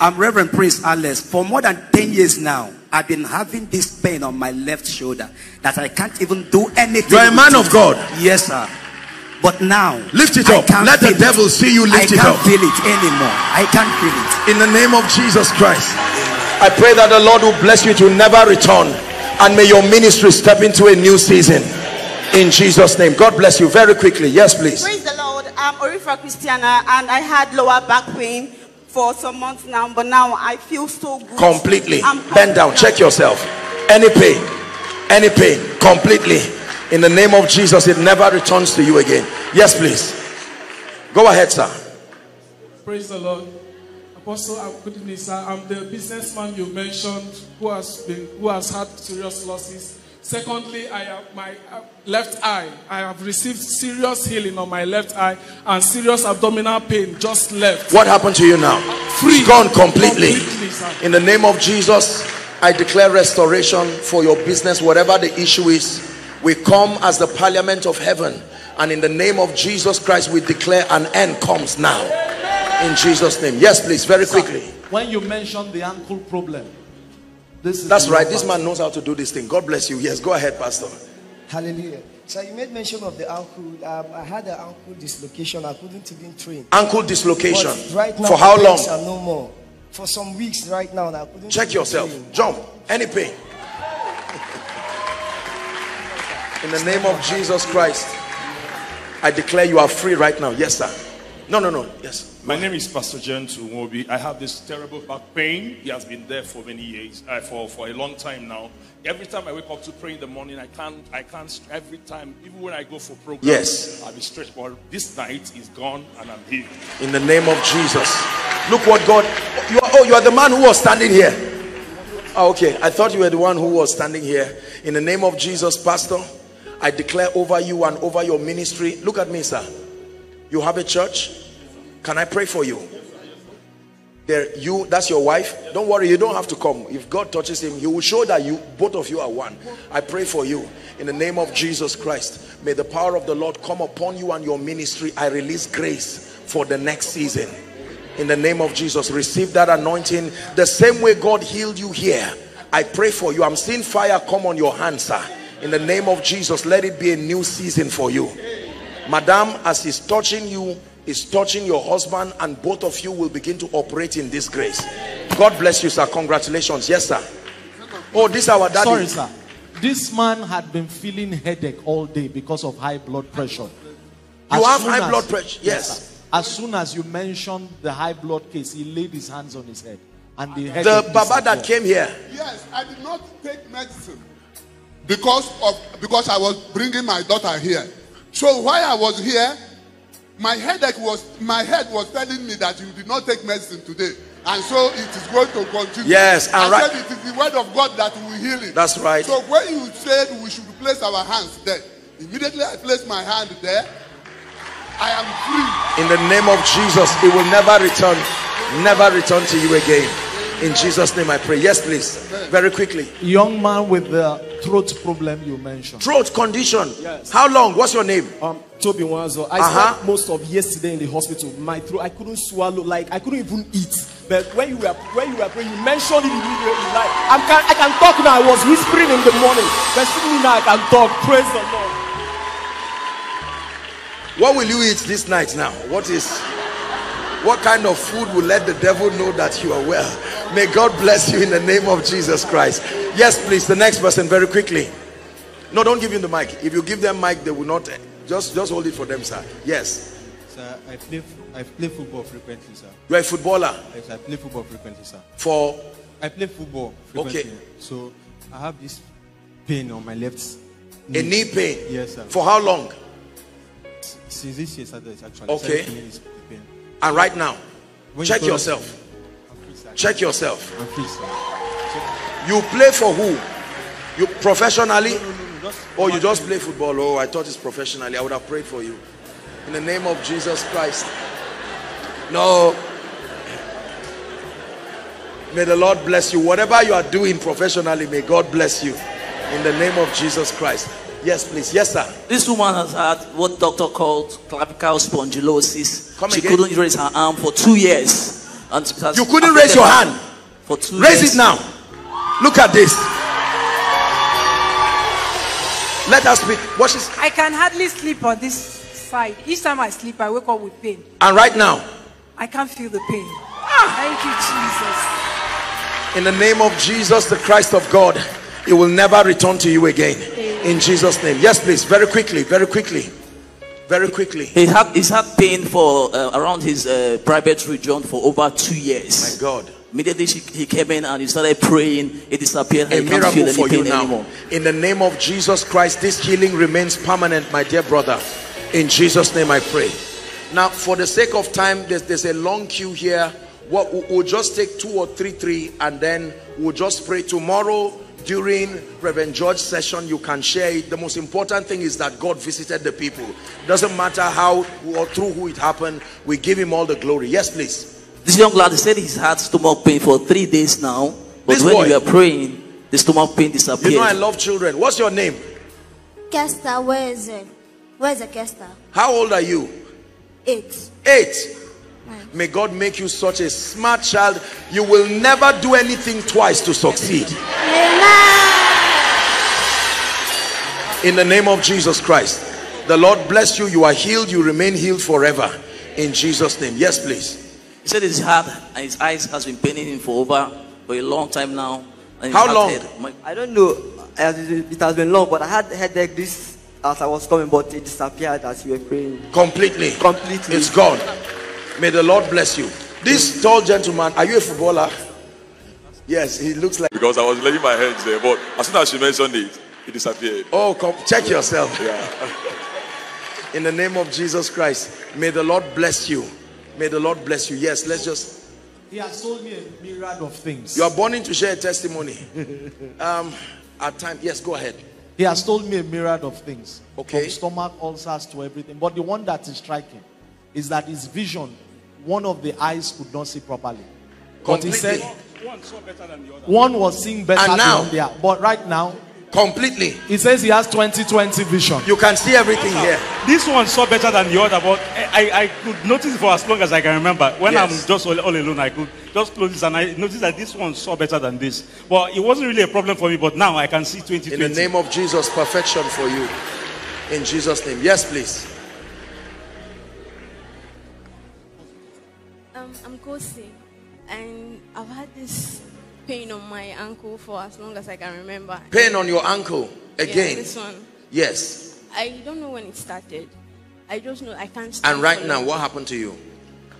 I'm Reverend Prince Alice. For more than 10 years now, I've been having this pain on my left shoulder that I can't even do anything.
You're a man of God.
Yes, sir. But now,
Lift it
I
up.
can't
Let the
feel
devil see you lift it up.
I can't feel it anymore. I can't feel it.
In the name of Jesus Christ. I pray that the Lord will bless you to never return. And may your ministry step into a new season. In Jesus' name. God bless you very quickly. Yes, please.
Praise the Lord. I'm Orifa Christiana and I had lower back pain for some months now, but now I feel so good.
Completely.
I'm
Bend down. Check yourself. Any pain. Any pain. Completely. In the name of Jesus, it never returns to you again. Yes, please. Go ahead, sir.
Praise the Lord. Apostle, good evening, sir. I'm the businessman you mentioned who has been who has had serious losses. Secondly, I have my uh, left eye. I have received serious healing on my left eye and serious abdominal pain just left.
What happened to you now?
Free.
It's gone completely.
Completely.
In the name of Jesus, I declare restoration for your business, whatever the issue is. We come as the parliament of heaven, and in the name of Jesus Christ, we declare an end comes now. In Jesus' name. Yes, please, very quickly.
When you mentioned the ankle problem, this is
That's right. This
man.
man knows how to do this thing. God bless you. Yes, go ahead, Pastor.
Hallelujah. So you made mention of the ankle. Um, I had an ankle dislocation. I couldn't even train.
Ankle dislocation.
But right now,
For how long?
are no more. For some weeks right now, I couldn't.
Check yourself.
train.
Jump. Any pain. In the name of Jesus Christ, I declare you are free right now. Yes, sir. No, no, no. Yes.
My name is Pastor John Tumobi. I have this terrible back pain. He has been there for many years, uh, for, for a long time now. Every time I wake up to pray in the morning, I can't, I can't, every time, even when I go for programs,
Yes.
I'll be stretched. But this night is gone and I'm healed.
In the name of Jesus. Look what God. You are, oh, you are the man who was standing here. Oh, okay. I thought you were the one who was standing here. In the name of Jesus, Pastor, I declare over you and over your ministry. Look at me, sir. You have a church. Can I pray for you? There, you, that's your wife. Don't worry, you don't have to come. If God touches him, he will show that you, both of you are one. I pray for you in the name of Jesus Christ. May the power of the Lord come upon you and your ministry. I release grace for the next season. In the name of Jesus, receive that anointing the same way God healed you here. I pray for you. I'm seeing fire come on your hands, sir. In the name of Jesus, let it be a new season for you. Madam, as he's touching you, is touching your husband, and both of you will begin to operate in this grace. God bless you, sir. Congratulations. Yes, sir. Oh, this is our daddy.
Sorry, sir. This man had been feeling headache all day because of high blood pressure.
You have high
as-
blood pressure? Yes.
sir. As soon as you mentioned the high blood case, he laid his hands on his head, and the headache
The Baba that came here.
Yes, I did not take medicine because of because I was bringing my daughter here. So while I was here, my headache was my head was telling me that you did not take medicine today, and so it is going to continue.
Yes, and
I
right-
said it is the word of God that will heal it.
That's right.
So when you said we should place our hands there, immediately I placed my hand there. I am free.
In the name of Jesus, it will never return, never return to you again. In Jesus' name I pray. Yes, please. Very quickly.
Young man with the throat problem you mentioned.
Throat condition. Yes. How long? What's your name?
Um, Toby Wanzo. I
Uh-huh.
spent most of yesterday in the hospital. My throat, I couldn't swallow, like I couldn't even eat. But when you were when you were praying, you mentioned it immediately. Like I can I can talk now. I was whispering in the morning, but suddenly now I can talk. Praise the Lord.
What will you eat this night now? What is what kind of food will let the devil know that you are well? May God bless you in the name of Jesus Christ. Yes, please. The next person, very quickly. No, don't give him the mic. If you give them mic, they will not. Just, just hold it for them, sir. Yes.
Sir, I play, I play football frequently, sir.
You are a footballer.
Yes, I play football frequently, sir.
For
I play football frequently.
Okay.
So I have this pain on my left knee.
a knee pain.
Yes, sir.
For how long?
Since this year started, actually.
Okay.
started feeling this pain.
And right now,
When
check
you
yourself.
Free.
Check yourself.
I'm free, sir.
You play for who? You professionally?
Just
Or you just play football? Oh, I thought it's professionally. I would have prayed for you. In the name of Jesus Christ. No. May the Lord bless you. Whatever you are doing professionally, may God bless you. In the name of Jesus Christ. Yes, please. Yes, sir.
This woman has had what doctor called cervical spondylosis.
Come
she
again.
couldn't raise her arm for two years. And
You couldn't raise your hand.
For two
Raise
years.
it now. Look at this. Let us be. Watch this.
I can hardly sleep on this side. Each time I sleep, I wake up with pain.
And right now,
I can't feel the pain. Thank you, Jesus.
in the name of Jesus, the Christ of God, it will never return to you again. In Jesus' name. Yes, please. Very quickly. Very quickly. Very quickly.
He had he's had pain for uh, around his uh, private region for over two years.
My God.
Immediately she, he came in and he started praying. It disappeared.
a
and can't feel
miracle for you now.
anymore.
In the name of Jesus Christ, this healing remains permanent, my dear brother. In Jesus' name I pray. Now, for the sake of time, there's, there's a long queue here. What we'll, we'll just take two or three, three, and then we'll just pray tomorrow during Reverend George's session. You can share it. The most important thing is that God visited the people. Doesn't matter how or through who it happened. We give him all the glory. Yes, please.
This young lad he said he's had stomach pain for three days now. But
This
when
boy.
we were praying, the stomach pain disappeared.
You know I love children. What's your name?
Kester, where is it? Where is the Kester?
How old are you?
Eight.
Eight. May God make you such a smart child. You will never do anything twice to succeed. In the name of Jesus Christ. The Lord bless you. You are healed. You remain healed forever. In Jesus' name. Yes, please.
He said his heart and his eyes has been paining him for over for a long time now. And
How long?
my-
I don't know. It has been long, but I had headache this as I was coming, but it disappeared as you were praying.
Completely.
Completely.
It's gone. May the Lord bless you. This tall gentleman, are you a footballer? Yes, he looks like.
Because I was laying my hands there, but as soon as she mentioned it, it disappeared.
Oh, come, check yourself.
Yeah. [laughs]
In the name of Jesus Christ, may the Lord bless you. May the Lord bless you. Yes, let's just.
He has told me a myriad of things.
You are burning to share a testimony. [laughs] Um, at time, yes, go ahead.
He has told me a myriad of things.
Okay.
From stomach ulcers to everything. But the one that is striking is that his vision, one of the eyes could not see properly. But he
Completely.
said
One saw better than the other.
one was seeing better
And now-
than the other. But right now,
completely.
He says he has 2020 vision.
You can see everything here.
This one saw better than the other, but I, I could notice for as long as I can remember. When
Yes.
I'm just all, all alone, I could just close this and I noticed that this one saw better than this. But it wasn't really a problem for me, but now I can see 2020.
In the name of Jesus, perfection for you. In Jesus' name. Yes, please.
Um, I'm Kosi, and I've had this pain on my ankle for as long as I can remember.
Pain on your ankle again.
Yeah, this one.
Yes.
I don't know when it started. I just know I can't.
And right now, what happened to you?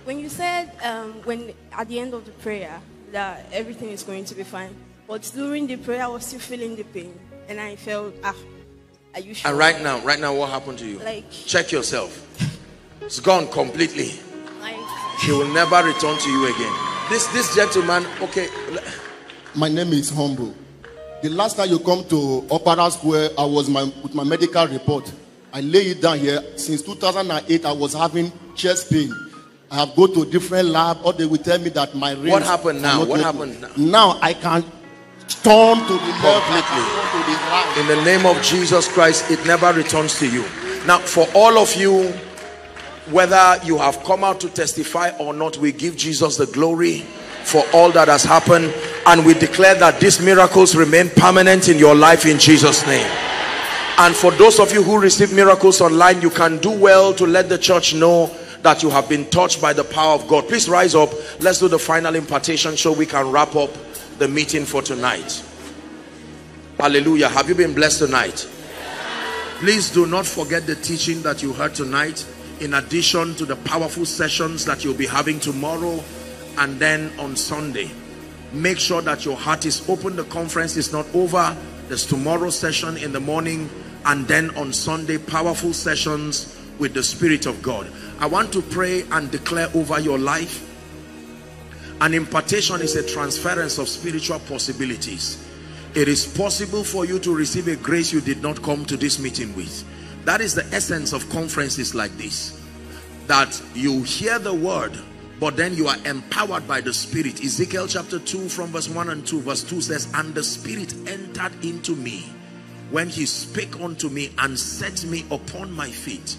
When you said um, when at the end of the prayer that everything is going to be fine, but during the prayer I was still feeling the pain, and I felt ah, are you sure?
And right now, right now, what happened to you?
Like-
Check yourself. It's gone completely. [laughs]
Like,
He will never return to you again. This this gentleman, okay.
My name is Humble. The last time you come to Okpara Square, I was my, with my medical report. I lay it down here. Since 2008, I was having chest pain. I have go to different lab, or they will tell me that my
What happened now? What happened now?
Now I can turn to the left,
Completely.
to the right.
In the name of Jesus Christ, it never returns to you. Now, for all of you, whether you have come out to testify or not, we give Jesus the glory for all that has happened. And we declare that these miracles remain permanent in your life in Jesus' name. And for those of you who receive miracles online, you can do well to let the church know that you have been touched by the power of God. Please rise up. Let's do the final impartation so we can wrap up the meeting for tonight. Hallelujah. Have you been blessed tonight? Please do not forget the teaching that you heard tonight in addition to the powerful sessions that you'll be having tomorrow and then on Sunday. Make sure that your heart is open. The conference is not over. There's tomorrow session in the morning and then on Sunday, powerful sessions with the Spirit of God. I want to pray and declare over your life. An impartation is a transference of spiritual possibilities. It is possible for you to receive a grace you did not come to this meeting with. That is the essence of conferences like this. That you hear the word, but then you are empowered by the Spirit. Ezekiel chapter 2 from verse 1 and 2. Verse 2 says, And the Spirit entered into me when he spake unto me and set me upon my feet.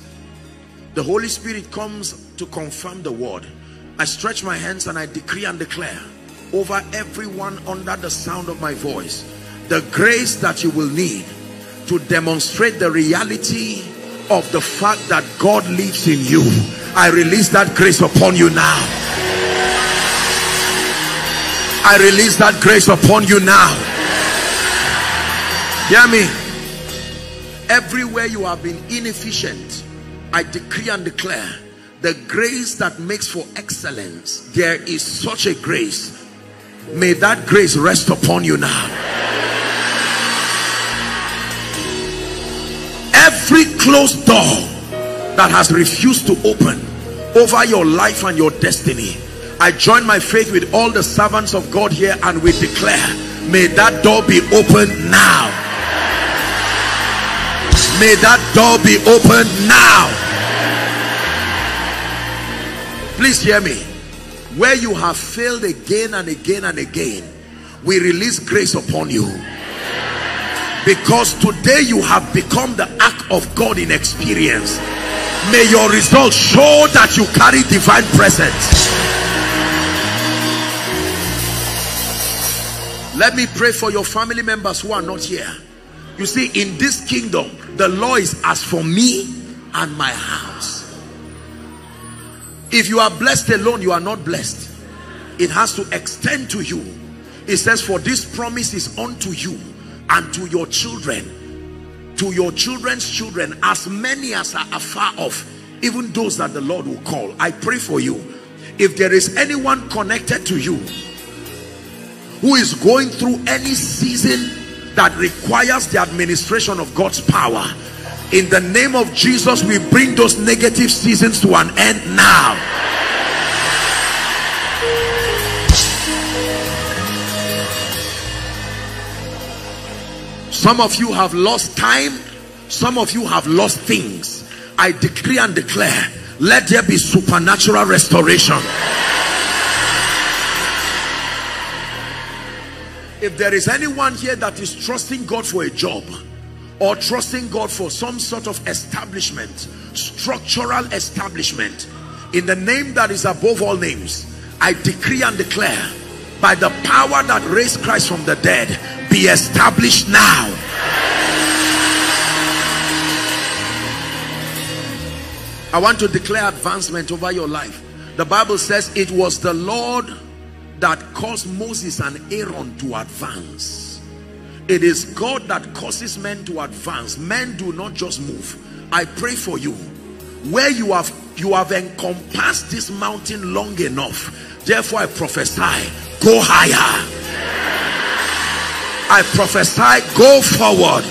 The Holy Spirit comes to confirm the word. I stretch my hands and I decree and declare over everyone under the sound of my voice the grace that you will need to demonstrate the reality of the fact that God lives in you. I release that grace upon you now. I release that grace upon you now. Hear me. Everywhere you have been inefficient, I decree and declare the grace that makes for excellence. There is such a grace. May that grace rest upon you now. every closed door that has refused to open over your life and your destiny. I join my faith with all the servants of God here and we declare may that door be open now. May that door be open now. Please hear me. Where you have failed again and again and again we release grace upon you because today you have become the ark of God in experience. May your results show that you carry divine presence. Let me pray for your family members who are not here. You see in this kingdom the law is as for me and my house. If you are blessed alone you are not blessed. It has to extend to you. It says for this promise is unto you and to your children to your children's children as many as are afar off even those that the Lord will call. I pray for you. If there is anyone connected to you who is going through any season that requires the administration of God's power in the name of Jesus we bring those negative seasons to an end now some of you have lost time. Some of you have lost things. I decree and declare let there be supernatural restoration. If there is anyone here that is trusting God for a job or trusting God for some sort of establishment structural establishment in the name that is above all names I decree and declare by the power that raised Christ from the dead be established now. I want to declare advancement over your life. The Bible says it was the Lord that caused Moses and Aaron to advance. It is God that causes men to advance. Men do not just move. I pray for you. Where you have you have encompassed this mountain long enough therefore I prophesy go higher. I prophesy go forward.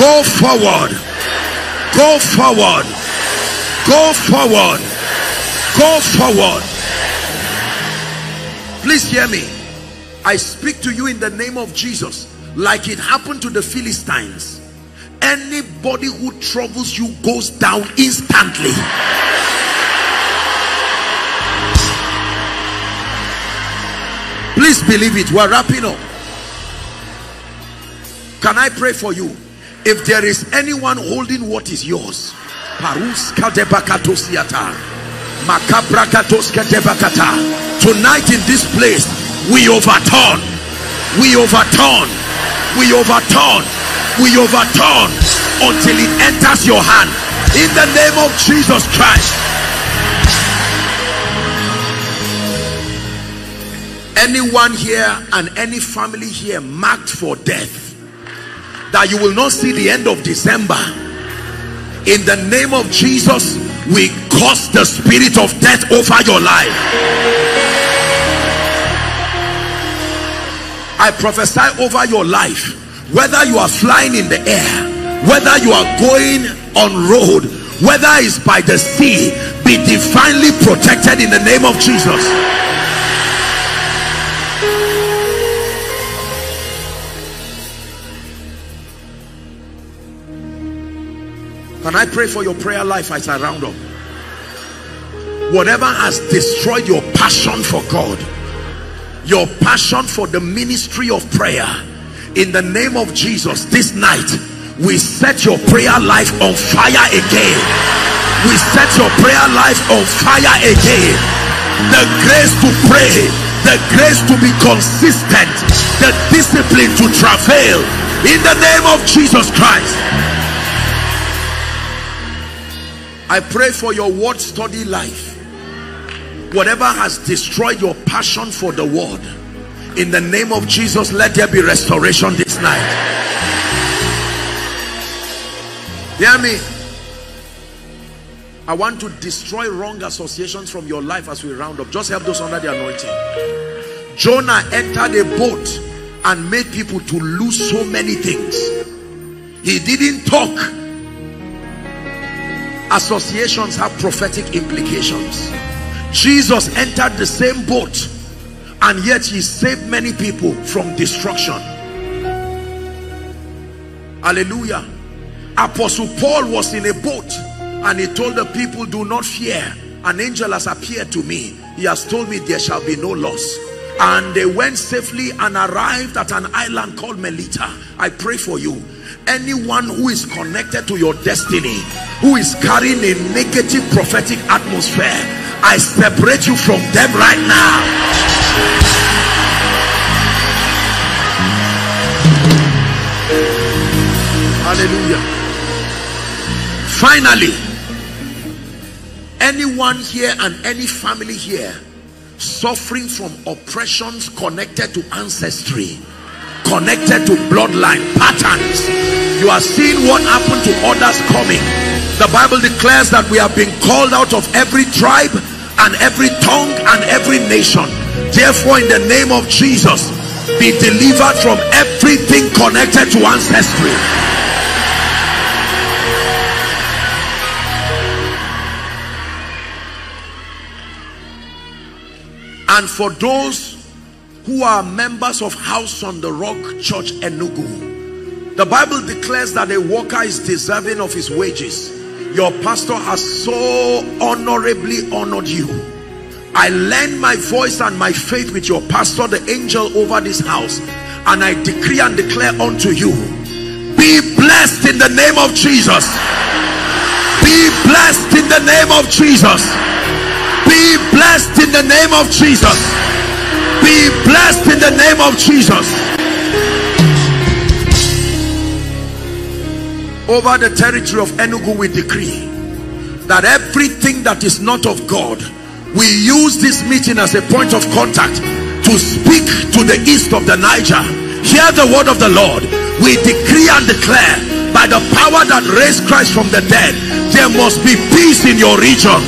Go forward. Go forward. Go forward. Go forward. Please hear me. I speak to you in the name of Jesus like it happened to the Philistines. Anybody who troubles you goes down instantly please believe it. We're wrapping up. Can I pray for you? If there is anyone holding what is yours tonight in this place we overturn. We overturn. We overturn. We overturn until it enters your hand. In the name of Jesus Christ. Anyone here and any family here marked for death, that you will not see the end of December. In the name of Jesus, we curse the spirit of death over your life. I prophesy over your life, whether you are flying in the air, whether you are going on road, whether it's by the sea, be divinely protected in the name of Jesus. Can I pray for your prayer life as I round up? Whatever has destroyed your passion for God, your passion for the ministry of prayer, in the name of Jesus, this night, we set your prayer life on fire again. We set your prayer life on fire again. The grace to pray, the grace to be consistent, the discipline to travail in the name of Jesus Christ. I pray for your word study life. Whatever has destroyed your passion for the word, in the name of Jesus, let there be restoration this night. Hear me. I want to destroy wrong associations from your life as we round up. Just help those under the anointing. Jonah entered a boat and made people to lose so many things. He didn't talk associations have prophetic implications. Jesus entered the same boat and yet he saved many people from destruction. Hallelujah. Apostle paul was in a boat and he told the people do not fear. An angel has appeared to me. He has told me there shall be no loss. And they went safely and arrived at an island called melita. I pray for you anyone who is connected to your destiny who is carrying a negative prophetic atmosphere i separate you from them right now. Hallelujah. Finally anyone here and any family here suffering from oppressions connected to ancestry connected to bloodline patterns. You are seeing what happened to others coming. The bible declares that we have been called out of every tribe and every tongue and every nation. Therefore in the name of jesus be delivered from everything connected to ancestry. And for those who are members of House on the Rock Church Enugu. The Bible declares that a worker is deserving of his wages. Your pastor has so honorably honored you. I lend my voice and my faith with your pastor, the angel over this house, and I decree and declare unto you, be blessed in the name of Jesus. Be blessed in the name of Jesus. Be blessed in the name of Jesus be blessed in the name of Jesus. Over the territory of Enugu we decree that everything that is not of God we use this meeting as a point of contact to speak to the east of the Niger. Hear the word of the Lord. We decree and declare by the power that raised Christ from the dead there must be peace in your region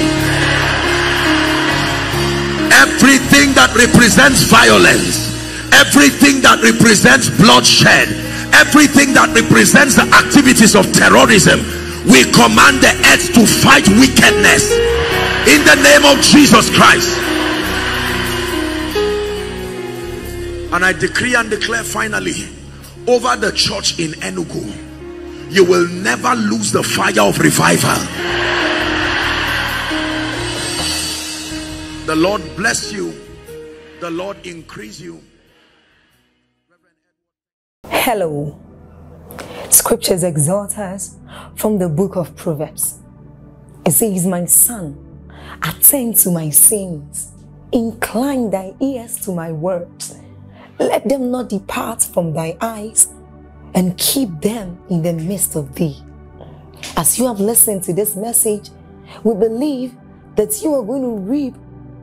everything that represents violence everything that represents bloodshed everything that represents the activities of terrorism we command the earth to fight wickedness. In the name of jesus christ. And i decree and declare finally over the church in enugu you will never lose the fire of revival The Lord bless you. The Lord increase you.
Hello. Scriptures exhort us from the book of Proverbs. It says, My son, attend to my sayings, incline thy ears to my words, let them not depart from thy eyes,
and keep them in the midst of thee. As you have listened to this message, we believe that you are going to reap